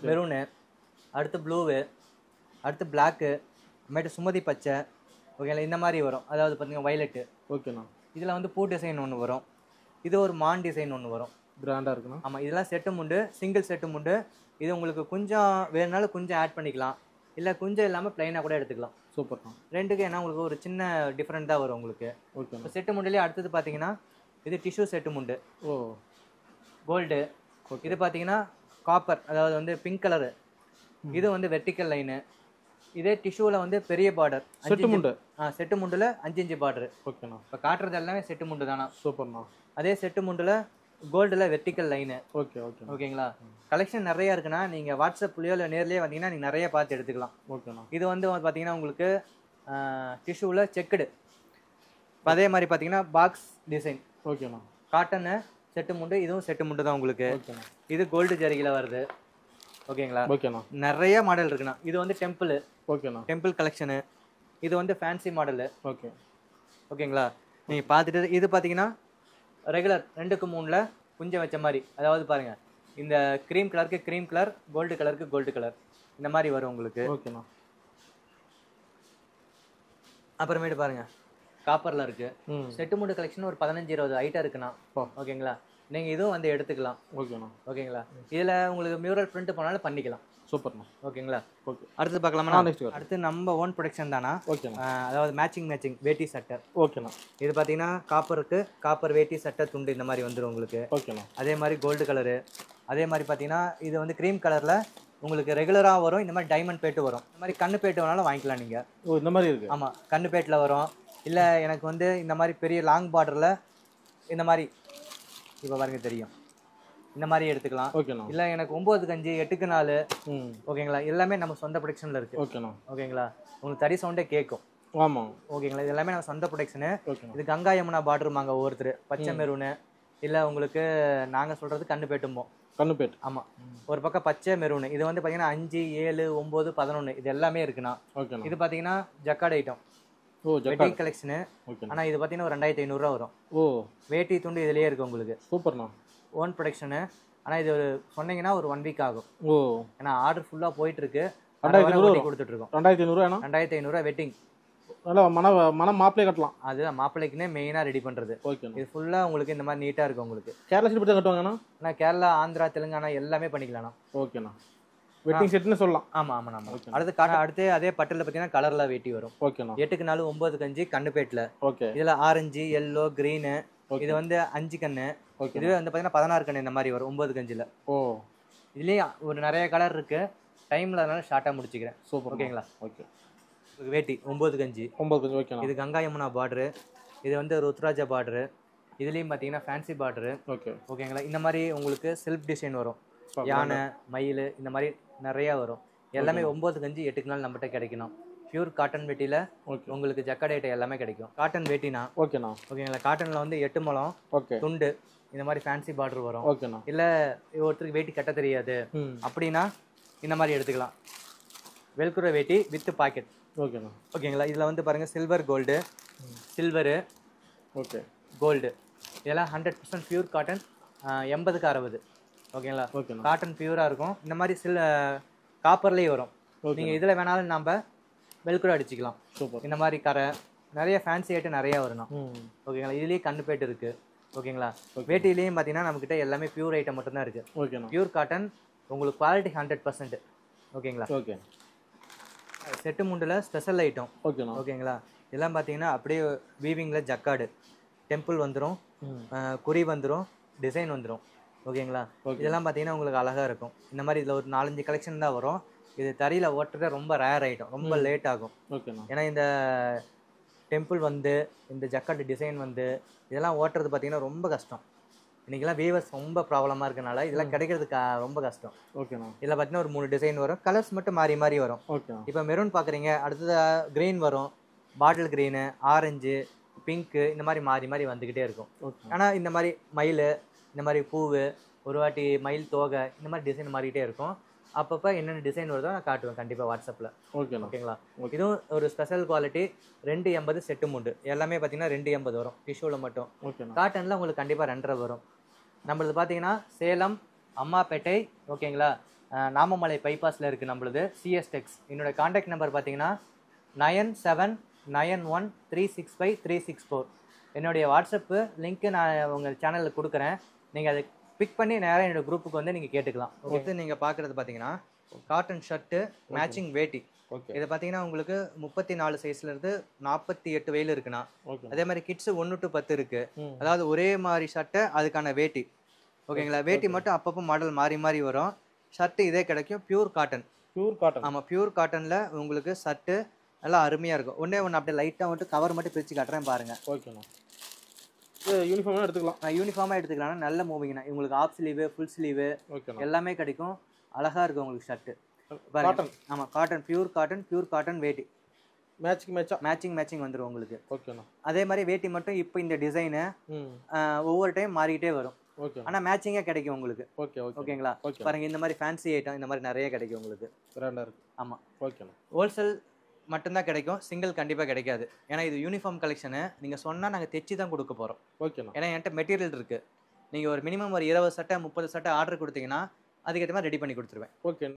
[SPEAKER 3] மெரூனு அடுத்து ப்ளூவு அடுத்து பிளாக்கு அப்புறமேட்டு சுமதி பச்சை ஓகேங்களா இந்த மாதிரி வரும். அதாவது பார்த்தீங்கன்னா வயலட்டு
[SPEAKER 2] ஓகேண்ணா
[SPEAKER 3] இதில் வந்து பூ டிசைன் ஒன்று வரும். இது ஒரு மான் டிசைன் ஒன்று வரும்.
[SPEAKER 2] கிராண்டாக இருக்குண்ணா
[SPEAKER 3] ஆமாம் இதெல்லாம் செட்டு முண்டு சிங்கிள் செட்டு முண்டு இது உங்களுக்கு கொஞ்சம் வேணுனாலும் கொஞ்சம் ஆட் பண்ணிக்கலாம். இல்லை கொஞ்சம் இல்லாமல் ப்ளைனாக கூட எடுத்துக்கலாம்.
[SPEAKER 2] சூப்பர்ண்ணா
[SPEAKER 3] ரெண்டுக்கு ஏன்னா உங்களுக்கு ஒரு சின்ன டிஃப்ரெண்ட் தான் வரும் உங்களுக்கு.
[SPEAKER 2] ஓகேண்ணா
[SPEAKER 3] இப்போ செட்டு முண்டுலேயே அடுத்தது பார்த்தீங்கன்னா இது டிஷ்யூ செட்டு முண்டு
[SPEAKER 2] ஓ.
[SPEAKER 3] கோல்டு. இது பார்த்தீங்கன்னா காப்பர் அதாவது வந்து பிங்க் கலரு இது வந்து வெர்டிக்கல் லைனு இதே டிஷ்யூவில் வந்து பெரிய பார்டர்
[SPEAKER 2] செட்டு முண்டு
[SPEAKER 3] ஆ செட்டு முண்டில் அஞ்சு இன்ச்சு பார்டர்
[SPEAKER 2] ஓகேண்ணா
[SPEAKER 3] இப்போ காட்டுறது எல்லாமே செட்டு முண்டு தானா
[SPEAKER 2] சூப்பர்ண்ணா
[SPEAKER 3] அதே செட்டு முண்டில் கோல்டில் வெர்டிக்கல் லைனு.
[SPEAKER 2] Okay okay.
[SPEAKER 3] ஓகேங்களா? கலெக்ஷன் நிறைய இருக்குன்னா நீங்கள் வாட்ஸ்அப்லேயோ இல்லை நேர்லேயே வந்தீங்கன்னா நீங்கள் நிறைய பார்த்து எடுத்துக்கலாம்.
[SPEAKER 2] ஓகேண்ணா
[SPEAKER 3] இது வந்து பார்த்தீங்கன்னா உங்களுக்கு டிஷ்யூவில் செக்குடு. அதே மாதிரி பார்த்தீங்கன்னா பாக்ஸ் டிசைன்
[SPEAKER 2] ஓகேண்ணா
[SPEAKER 3] காட்டனு செட்டு முண்டு இதுவும் செட்டு முண்டு தான் உங்களுக்கு.
[SPEAKER 2] ஓகேண்ணா
[SPEAKER 3] இது கோல்டு ஜரிகையில் வருது. ஓகேங்களா?
[SPEAKER 2] ஓகேண்ணா
[SPEAKER 3] நிறைய மாடல் இருக்குண்ணா. இது வந்து டெம்பிள்
[SPEAKER 2] ஓகேண்ணா
[SPEAKER 3] டெம்பிள் கலெக்ஷனு இது வந்து ஃபேன்சி மாடலு
[SPEAKER 2] ஓகே.
[SPEAKER 3] ஓகேங்களா? நீங்கள் பார்த்துட்டு இது பார்த்தீங்கன்னா ரெகுலர் ரெண்டுக்கு மூணில் குஞ்சம் வச்ச மாதிரி. அதாவது பாருங்க இந்த க்ரீம் கலருக்கு க்ரீம் கலர் கோல்டு கலருக்கு கோல்டு கலர் இந்த மாதிரி வரும் உங்களுக்கு.
[SPEAKER 2] ஓகேண்ணா
[SPEAKER 3] அப்புறமேட்டு பாருங்க காப்பரில் இருக்கு.
[SPEAKER 2] ம்.
[SPEAKER 3] செட்டு மூடு கலெக்ஷன் ஒரு பதினஞ்சு இருபது ஐட்டம் இருக்குண்ணா. ஓகேங்களா நீங்கள் இதுவும் வந்து எடுத்துக்கலாம்.
[SPEAKER 2] ஓகேண்ணா
[SPEAKER 3] ஓகேங்களா இதில் உங்களுக்கு மியூரல் பிரிண்ட் பண்ணாலும் பண்ணிக்கலாம்.
[SPEAKER 2] சூப்பர்ண்ணா
[SPEAKER 3] ஓகேங்களா?
[SPEAKER 2] ஓகே
[SPEAKER 3] அடுத்து பார்க்கலாமா?
[SPEAKER 2] நெக்ஸ்ட்
[SPEAKER 3] அடுத்து நம்ம ஓன் ப்ரொடக்ஷன் தானா?
[SPEAKER 2] ஓகேண்ணா
[SPEAKER 3] ஆஹ் அதாவது மேட்சிங் மேட்சிங் வேட்டி சட்டை.
[SPEAKER 2] ஓகேண்ணா
[SPEAKER 3] இது பார்த்தீங்கன்னா காப்பருக்கு காப்பர் வேட்டி சட்டை துண்டு இந்த மாதிரி வந்துடும் உங்களுக்கு.
[SPEAKER 2] ஓகேண்ணா
[SPEAKER 3] அதே மாதிரி கோல்டு கலரு அதே மாதிரி பார்த்தீங்கன்னா இது வந்து க்ரீம் கலரில் உங்களுக்கு ரெகுலராக வரும் இந்த மாதிரி டைமண்ட் பேட்டு வரும். இந்த மாதிரி கண்ணு பேட்டு வேணாலும் வாங்கிக்கலாம் நீங்கள்
[SPEAKER 2] ஓ இந்த மாதிரி இருக்கு.
[SPEAKER 3] ஆமாம் கண்ணு பேட்டில் வரும். இல்லை எனக்கு வந்து இந்த மாதிரி பெரிய லாங் பார்டரில் இந்த மாதிரி இப்போ பாருங்க தெரியும். இந்த மாதிரி எடுத்துக்கலாம்.
[SPEAKER 2] ஓகேண்ணா
[SPEAKER 3] இல்லை எனக்கு ஒம்பதுக்கு அஞ்சு எட்டுக்கு நாலு. ஓகேங்களா எல்லாமே நம்ம சொந்த ப்ரொடக்ஷனில்
[SPEAKER 2] ஓகேண்ணா
[SPEAKER 3] ஓகேங்களா உங்களுக்கு தறி சவுண்டே கேட்கும்
[SPEAKER 2] ஆமாம்
[SPEAKER 3] ஓகேங்களா இது எல்லாமே நம்ம சொந்த ப்ரொடக்ஷனு இது கங்கா யமுனா பார்டருமாங்க ஒவ்வொருத்தர். பச்சை மெரூனு. இல்லை உங்களுக்கு நாங்கள் சொல்கிறது கண்ணு பேட்டும்போம்
[SPEAKER 2] கண்ணுப்பேட்
[SPEAKER 3] ஆமாம் ஒரு பக்கம் பச்சை மெரூனு. இது வந்து பார்த்தீங்கன்னா அஞ்சு ஏழு ஒம்பது பதினொன்று இது எல்லாமே இருக்குண்ணா. இது பார்த்தீங்கன்னா jacquard item
[SPEAKER 2] oh
[SPEAKER 3] wedding collection ஆனால் இது பார்த்தீங்கன்னா ஒரு ரெண்டாயிரத்தி ஐநூறுரூவா வரும்.
[SPEAKER 2] ஓ.
[SPEAKER 3] வேட்டி துண்டு இதுலேயே இருக்கு உங்களுக்கு.
[SPEAKER 2] சூப்பர்ண்ணா.
[SPEAKER 3] ஓன் ப்ரொடக்ஷனு ஆனால் இது ஒரு சொன்னீங்கன்னா ஒரு ஒன் வீக் ஆகும்.
[SPEAKER 2] ஓ.
[SPEAKER 3] ஏன்னா ஆர்டர் ஃபுல்லாக போயிட்டு இருக்கு
[SPEAKER 2] ரெண்டாயிரத்தி ஐநூறு.
[SPEAKER 3] கொடுத்துட்டு இருக்கோம்
[SPEAKER 2] ரெண்டாயிரத்தி ஐநூறுவாண்ணா
[SPEAKER 3] ரெண்டாயிரத்தி ஐநூறுரூவா வெட்டிங்
[SPEAKER 2] நல்லா மன மனம் மாப்பிளே கட்டலாம்.
[SPEAKER 3] அது மாப்பிள்ளைக்குன்னே மெயினாக ரெடி பண்ணுறது
[SPEAKER 2] ஓகேண்ணா
[SPEAKER 3] இது ஃபுல்லாக உங்களுக்கு இந்த மாதிரி நீட்டாக இருக்கும் உங்களுக்கு.
[SPEAKER 2] கேரளா சைடு கட்டுவாங்கண்ணா
[SPEAKER 3] ஆனால் கேரளா ஆந்திரா தெலுங்கானா எல்லாமே பண்ணிக்கலாம்ண்ணா
[SPEAKER 2] ஓகேண்ணா வெட்டிங் செட்னு சொல்லலாம்.
[SPEAKER 3] ஆமாம் ஆமாம் ஆமாம்
[SPEAKER 2] Okay.
[SPEAKER 3] அடுத்து காட்ட அடுத்து அதே பட்டில் பார்த்தீங்கன்னா கலரில் வேட்டி வரும்.
[SPEAKER 2] ஓகேண்ணா
[SPEAKER 3] எட்டுக்கு நாலு ஒம்பது கஞ்சி கண்ணுப்பேட்டில்.
[SPEAKER 2] ஓகே
[SPEAKER 3] இதில் ஆரஞ்சு எல்லோ க்ரீனு
[SPEAKER 2] ஓகே
[SPEAKER 3] இது வந்து அஞ்சு கண்ணு.
[SPEAKER 2] ஓகே
[SPEAKER 3] இதுவே வந்து பார்த்தீங்கன்னா பதினாறு கண்ணு இந்த மாதிரி வரும் ஒம்பது கஞ்சில்.
[SPEAKER 2] ஓ.
[SPEAKER 3] இதுலேயும் ஒரு நிறைய கலர் இருக்கு. டைமில் அதனால ஷார்ட்டாக முடிச்சுக்கிறேன்.
[SPEAKER 2] சூப்பர்
[SPEAKER 3] ஓகேங்களா?
[SPEAKER 2] ஓகே.
[SPEAKER 3] வேட்டி ஒம்பது கஞ்சி.
[SPEAKER 2] ஒம்பது கொஞ்சம் ஓகேண்ணா
[SPEAKER 3] இது கங்கா யமுனா பார்டரு இது வந்து ருத்ராஜா பார்டரு இதுலேயும் பார்த்தீங்கன்னா ஃபேன்சி பார்டரு
[SPEAKER 2] ஓகே.
[SPEAKER 3] ஓகேங்களா? இந்த மாதிரி உங்களுக்கு செல்ஃப் டிசைன் வரும். யானை மயில் இந்த மாதிரி நிறையா வரும். எல்லாமே ஒம்பது கஞ்சி எட்டுக்கு நாள் நம்மகிட்ட கிடைக்கணும். பியூர் காட்டன் வேட்டியில்
[SPEAKER 2] ஓகே
[SPEAKER 3] உங்களுக்கு ஜக்கடை ஐட்டம் எல்லாமே கிடைக்கும். காட்டன் வேட்டினா
[SPEAKER 2] ஓகேண்ணா
[SPEAKER 3] ஓகேங்களா? காட்டனில் வந்து எட்டு முழம்
[SPEAKER 2] ஓகே
[SPEAKER 3] துண்டு இந்த மாதிரி ஃபேன்சி பார்டர் வரும்.
[SPEAKER 2] ஓகேண்ணா
[SPEAKER 3] இல்லை ஒருத்தருக்கு வேட்டி கட்ட தெரியாது.
[SPEAKER 2] ம்.
[SPEAKER 3] அப்படின்னா இந்த மாதிரி எடுத்துக்கலாம். வெல்குரோ வேட்டி வித் பாக்கெட்
[SPEAKER 2] ஓகேண்ணா
[SPEAKER 3] ஓகேங்களா? இதில் வந்து பாருங்கள் silver gold silver
[SPEAKER 2] okay
[SPEAKER 3] gold இதெல்லாம் ஹண்ட்ரட் பர்சன்ட் பியூர் காட்டன் எண்பதுக்கு அறுபது. ஓகேங்களா?
[SPEAKER 2] ஓகேண்ணா
[SPEAKER 3] காட்டன் பியூராக இருக்கும். இந்த மாதிரி சில காப்பர்லேயே வரும். நீங்கள் இதில் வேணாலும் நம்ம வெல்குரோ அடிச்சுக்கலாம்.
[SPEAKER 2] சூப்பர்.
[SPEAKER 3] இந்த மாதிரி கரை நிறைய ஃபேன்சி ஐட்டம் நிறையா வரணும். ஓகேங்களா இதுலேயே கண்ணு பேட்டு இருக்குது ஓகேங்களா வேட்டிலையும் பார்த்தீங்கன்னா நம்மக்கிட்ட எல்லாமே பியூர் ஐட்டம் மட்டும்தான் இருக்குது
[SPEAKER 2] ஓகேண்ணா
[SPEAKER 3] பியூர் காட்டன் உங்களுக்கு குவாலிட்டி ஹண்ட்ரட் பர்சன்ட் ஓகேங்களா
[SPEAKER 2] ஓகே
[SPEAKER 3] செட்டு முண்டில் ஸ்பெஷல் ஐட்டம்
[SPEAKER 2] ஓகேண்ணா
[SPEAKER 3] ஓகேங்களா இதெல்லாம் பார்த்தீங்கன்னா அப்படியே வீவிங்கில் ஜக்காடு. டெம்பிள் வந்துடும் குறி வந்துடும் டிசைன் வந்துடும் ஓகேங்களா. இதெல்லாம் பார்த்தீங்கன்னா உங்களுக்கு அழகாக இருக்கும். இந்த மாதிரி இதில் ஒரு நாலஞ்சு கலெக்ஷன் தான் வரும். இது தறியில் ஓட்டுறது ரொம்ப ரேர் ஐட்டம் ரொம்ப லேட் ஆகும். ஏன்னா இந்த டெம்பிள் வந்து இந்த ஜக்காட்டு டிசைன் வந்து இதெல்லாம் ஓட்டுறது பார்த்தீங்கன்னா ரொம்ப கஷ்டம். இன்றைக்கெல்லாம் வீவர்ஸ் ரொம்ப ப்ராப்ளமாக இருக்கனால இதெல்லாம் கிடைக்கிறதுக்கு ஆ, ரொம்ப கஷ்டம்.
[SPEAKER 2] ஓகேண்ணா.
[SPEAKER 3] இதில் பார்த்தீங்கன்னா ஒரு மூணு டிசைன் வரும். கலர்ஸ் மட்டும் மாறி மாறி வரும்.
[SPEAKER 2] ஓகேண்ணா.
[SPEAKER 3] இப்போ மெரூன் பார்க்குறீங்க அடுத்தது க்ரீன் வரும். பாட்டில் க்ரீனு ஆரஞ்சு பிங்க்கு இந்த மாதிரி மாறி மாறி வந்துக்கிட்டே இருக்கும்.
[SPEAKER 2] ஓகே
[SPEAKER 3] ஆனால் இந்த மாதிரி மயில் இந்த மாதிரி பூவு ஒரு வாட்டி மயில் தோகை இந்த மாதிரி டிசைன் மாறிக்கிட்டே இருக்கும். அப்பப்போ என்னென்ன டிசைன் வருதோ நான் காட்டுவேன் கண்டிப்பாக வாட்ஸ்அப்பில்
[SPEAKER 2] ஓகேண்ணா
[SPEAKER 3] ஓகேங்களா. இதுவும் ஒரு ஸ்பெஷல் குவாலிட்டி ரெண்டு எண்பது செட்டு முண்டு. எல்லாமே பார்த்தீங்கன்னா ரெண்டு எண்பது வரும். டிஷ்யூவில் மட்டும்.
[SPEAKER 2] ஓகேண்ணா
[SPEAKER 3] காட்டனில் உங்களுக்கு கண்டிப்பாக ரெண்டரை வரும். நம்மளது பார்த்தீங்கன்னா சேலம் அம்மாப்பேட்டை ஓகேங்களா? நாமமலை பைபாஸில் இருக்குது நம்மளது சிஎஸ் டெக்ஸ் என்னோட காண்டாக்ட் நம்பர் பார்த்தீங்கன்னா nine seven nine one three six five three six four என்னுடைய வாட்ஸ்அப்பு லிங்க்கு நான் உங்கள் சேனலில் கொடுக்குறேன். நீங்கள் அதை பிக் பண்ணி நேராக என்னோட குரூப்புக்கு வந்து நீங்கள் கேட்டுக்கலாம். அடுத்து நீங்கள் பார்க்குறது பார்த்தீங்கன்னா காட்டன் ஷர்ட்டு மேட்சிங் வேட்டி.
[SPEAKER 2] ஓகே
[SPEAKER 3] இது பார்த்தீங்கன்னா உங்களுக்கு முப்பத்தி நாலு சைஸ்லேருந்து நாற்பத்தி எட்டு வெயில் இருக்குண்ணா. அதே மாதிரி கிட்ஸு ஒன்று டு பத்து இருக்குது
[SPEAKER 2] ம்.
[SPEAKER 3] அதாவது ஒரே மாதிரி ஷர்ட்டை அதுக்கான வேட்டி. ஓகேங்களா? வேட்டி மட்டும் அப்பப்போ மாடல் மாறி மாறி வரும். ஷர்ட்டு இதே கிடைக்கும். பியூர் காட்டன்
[SPEAKER 2] பியூர் காட்டன்
[SPEAKER 3] ஆமாம் பியூர் காட்டனில் உங்களுக்கு ஷர்ட்டு நல்லா அருமையாக இருக்கும். ஒன்றே ஒன்று அப்படியே லைட்டாக மட்டும் கவர் மட்டும் பிரித்து காட்டுறேன் பாருங்கள்
[SPEAKER 2] ஓகேண்ணா யூனிஃபார்மாக எடுத்துக்கலாம்.
[SPEAKER 3] நான் யூனிஃபார்மாக எடுத்துக்கலாம்னா நல்ல மூவிங்ண்ணா உங்களுக்கு ஆஃப் ஸ்லீவு ஃபுல் ஸ்லீவு எல்லாமே கிடைக்கும். அழகாக இருக்கும் உங்களுக்கு ஷர்ட்டு
[SPEAKER 2] காட்டன்
[SPEAKER 3] ஆமாம் cotton pure cotton pure cotton வேட்டி
[SPEAKER 2] மேட்ச்க்கு மேட்சா
[SPEAKER 3] மேட்சிங் மேட்சிங் வந்துடும் உங்களுக்கு.
[SPEAKER 2] ஓகேண்ணா
[SPEAKER 3] அதே மாதிரி வேட்டி மட்டும் இப்போ இந்த டிசைனு ஒவ்வொரு டைம் மாறிக்கிட்டே வரும்.
[SPEAKER 2] ஓகே
[SPEAKER 3] ஆனால் மேட்சிங்காக கிடைக்கும் உங்களுக்கு.
[SPEAKER 2] ஓகே ஓகே
[SPEAKER 3] ஓகேங்களா
[SPEAKER 2] ஓகே
[SPEAKER 3] பாருங்க இந்த மாதிரி ஃபேன்சி ஐட்டம் இந்த மாதிரி நிறைய கிடைக்கும் உங்களுக்கு.
[SPEAKER 2] கிராண்டாக இருக்கு.
[SPEAKER 3] ஆமாம்
[SPEAKER 2] ஓகேண்ணா
[SPEAKER 3] ஹோல்சேல் மட்டும்தான் கிடைக்கும் சிங்கிள் கண்டிப்பாக கிடைக்காது. ஏன்னா இது யூனிஃபார்ம் கலெக்ஷனு நீங்கள் சொன்னால் நாங்கள் தைச்சி தான் கொடுக்க போகிறோம்
[SPEAKER 2] ஓகேண்ணா
[SPEAKER 3] ஏன்னா என்கிட்ட மெட்டீரியல் இருக்குது நீங்கள் ஒரு மினிமம் ஒரு இருபது சட்டை முப்பது சட்டை ஆர்டர் கொடுத்தீங்கன்னா அதுக்கேற்ற மாதிரி ரெடி பண்ணி கொடுத்துருவேன்.
[SPEAKER 2] ஓகே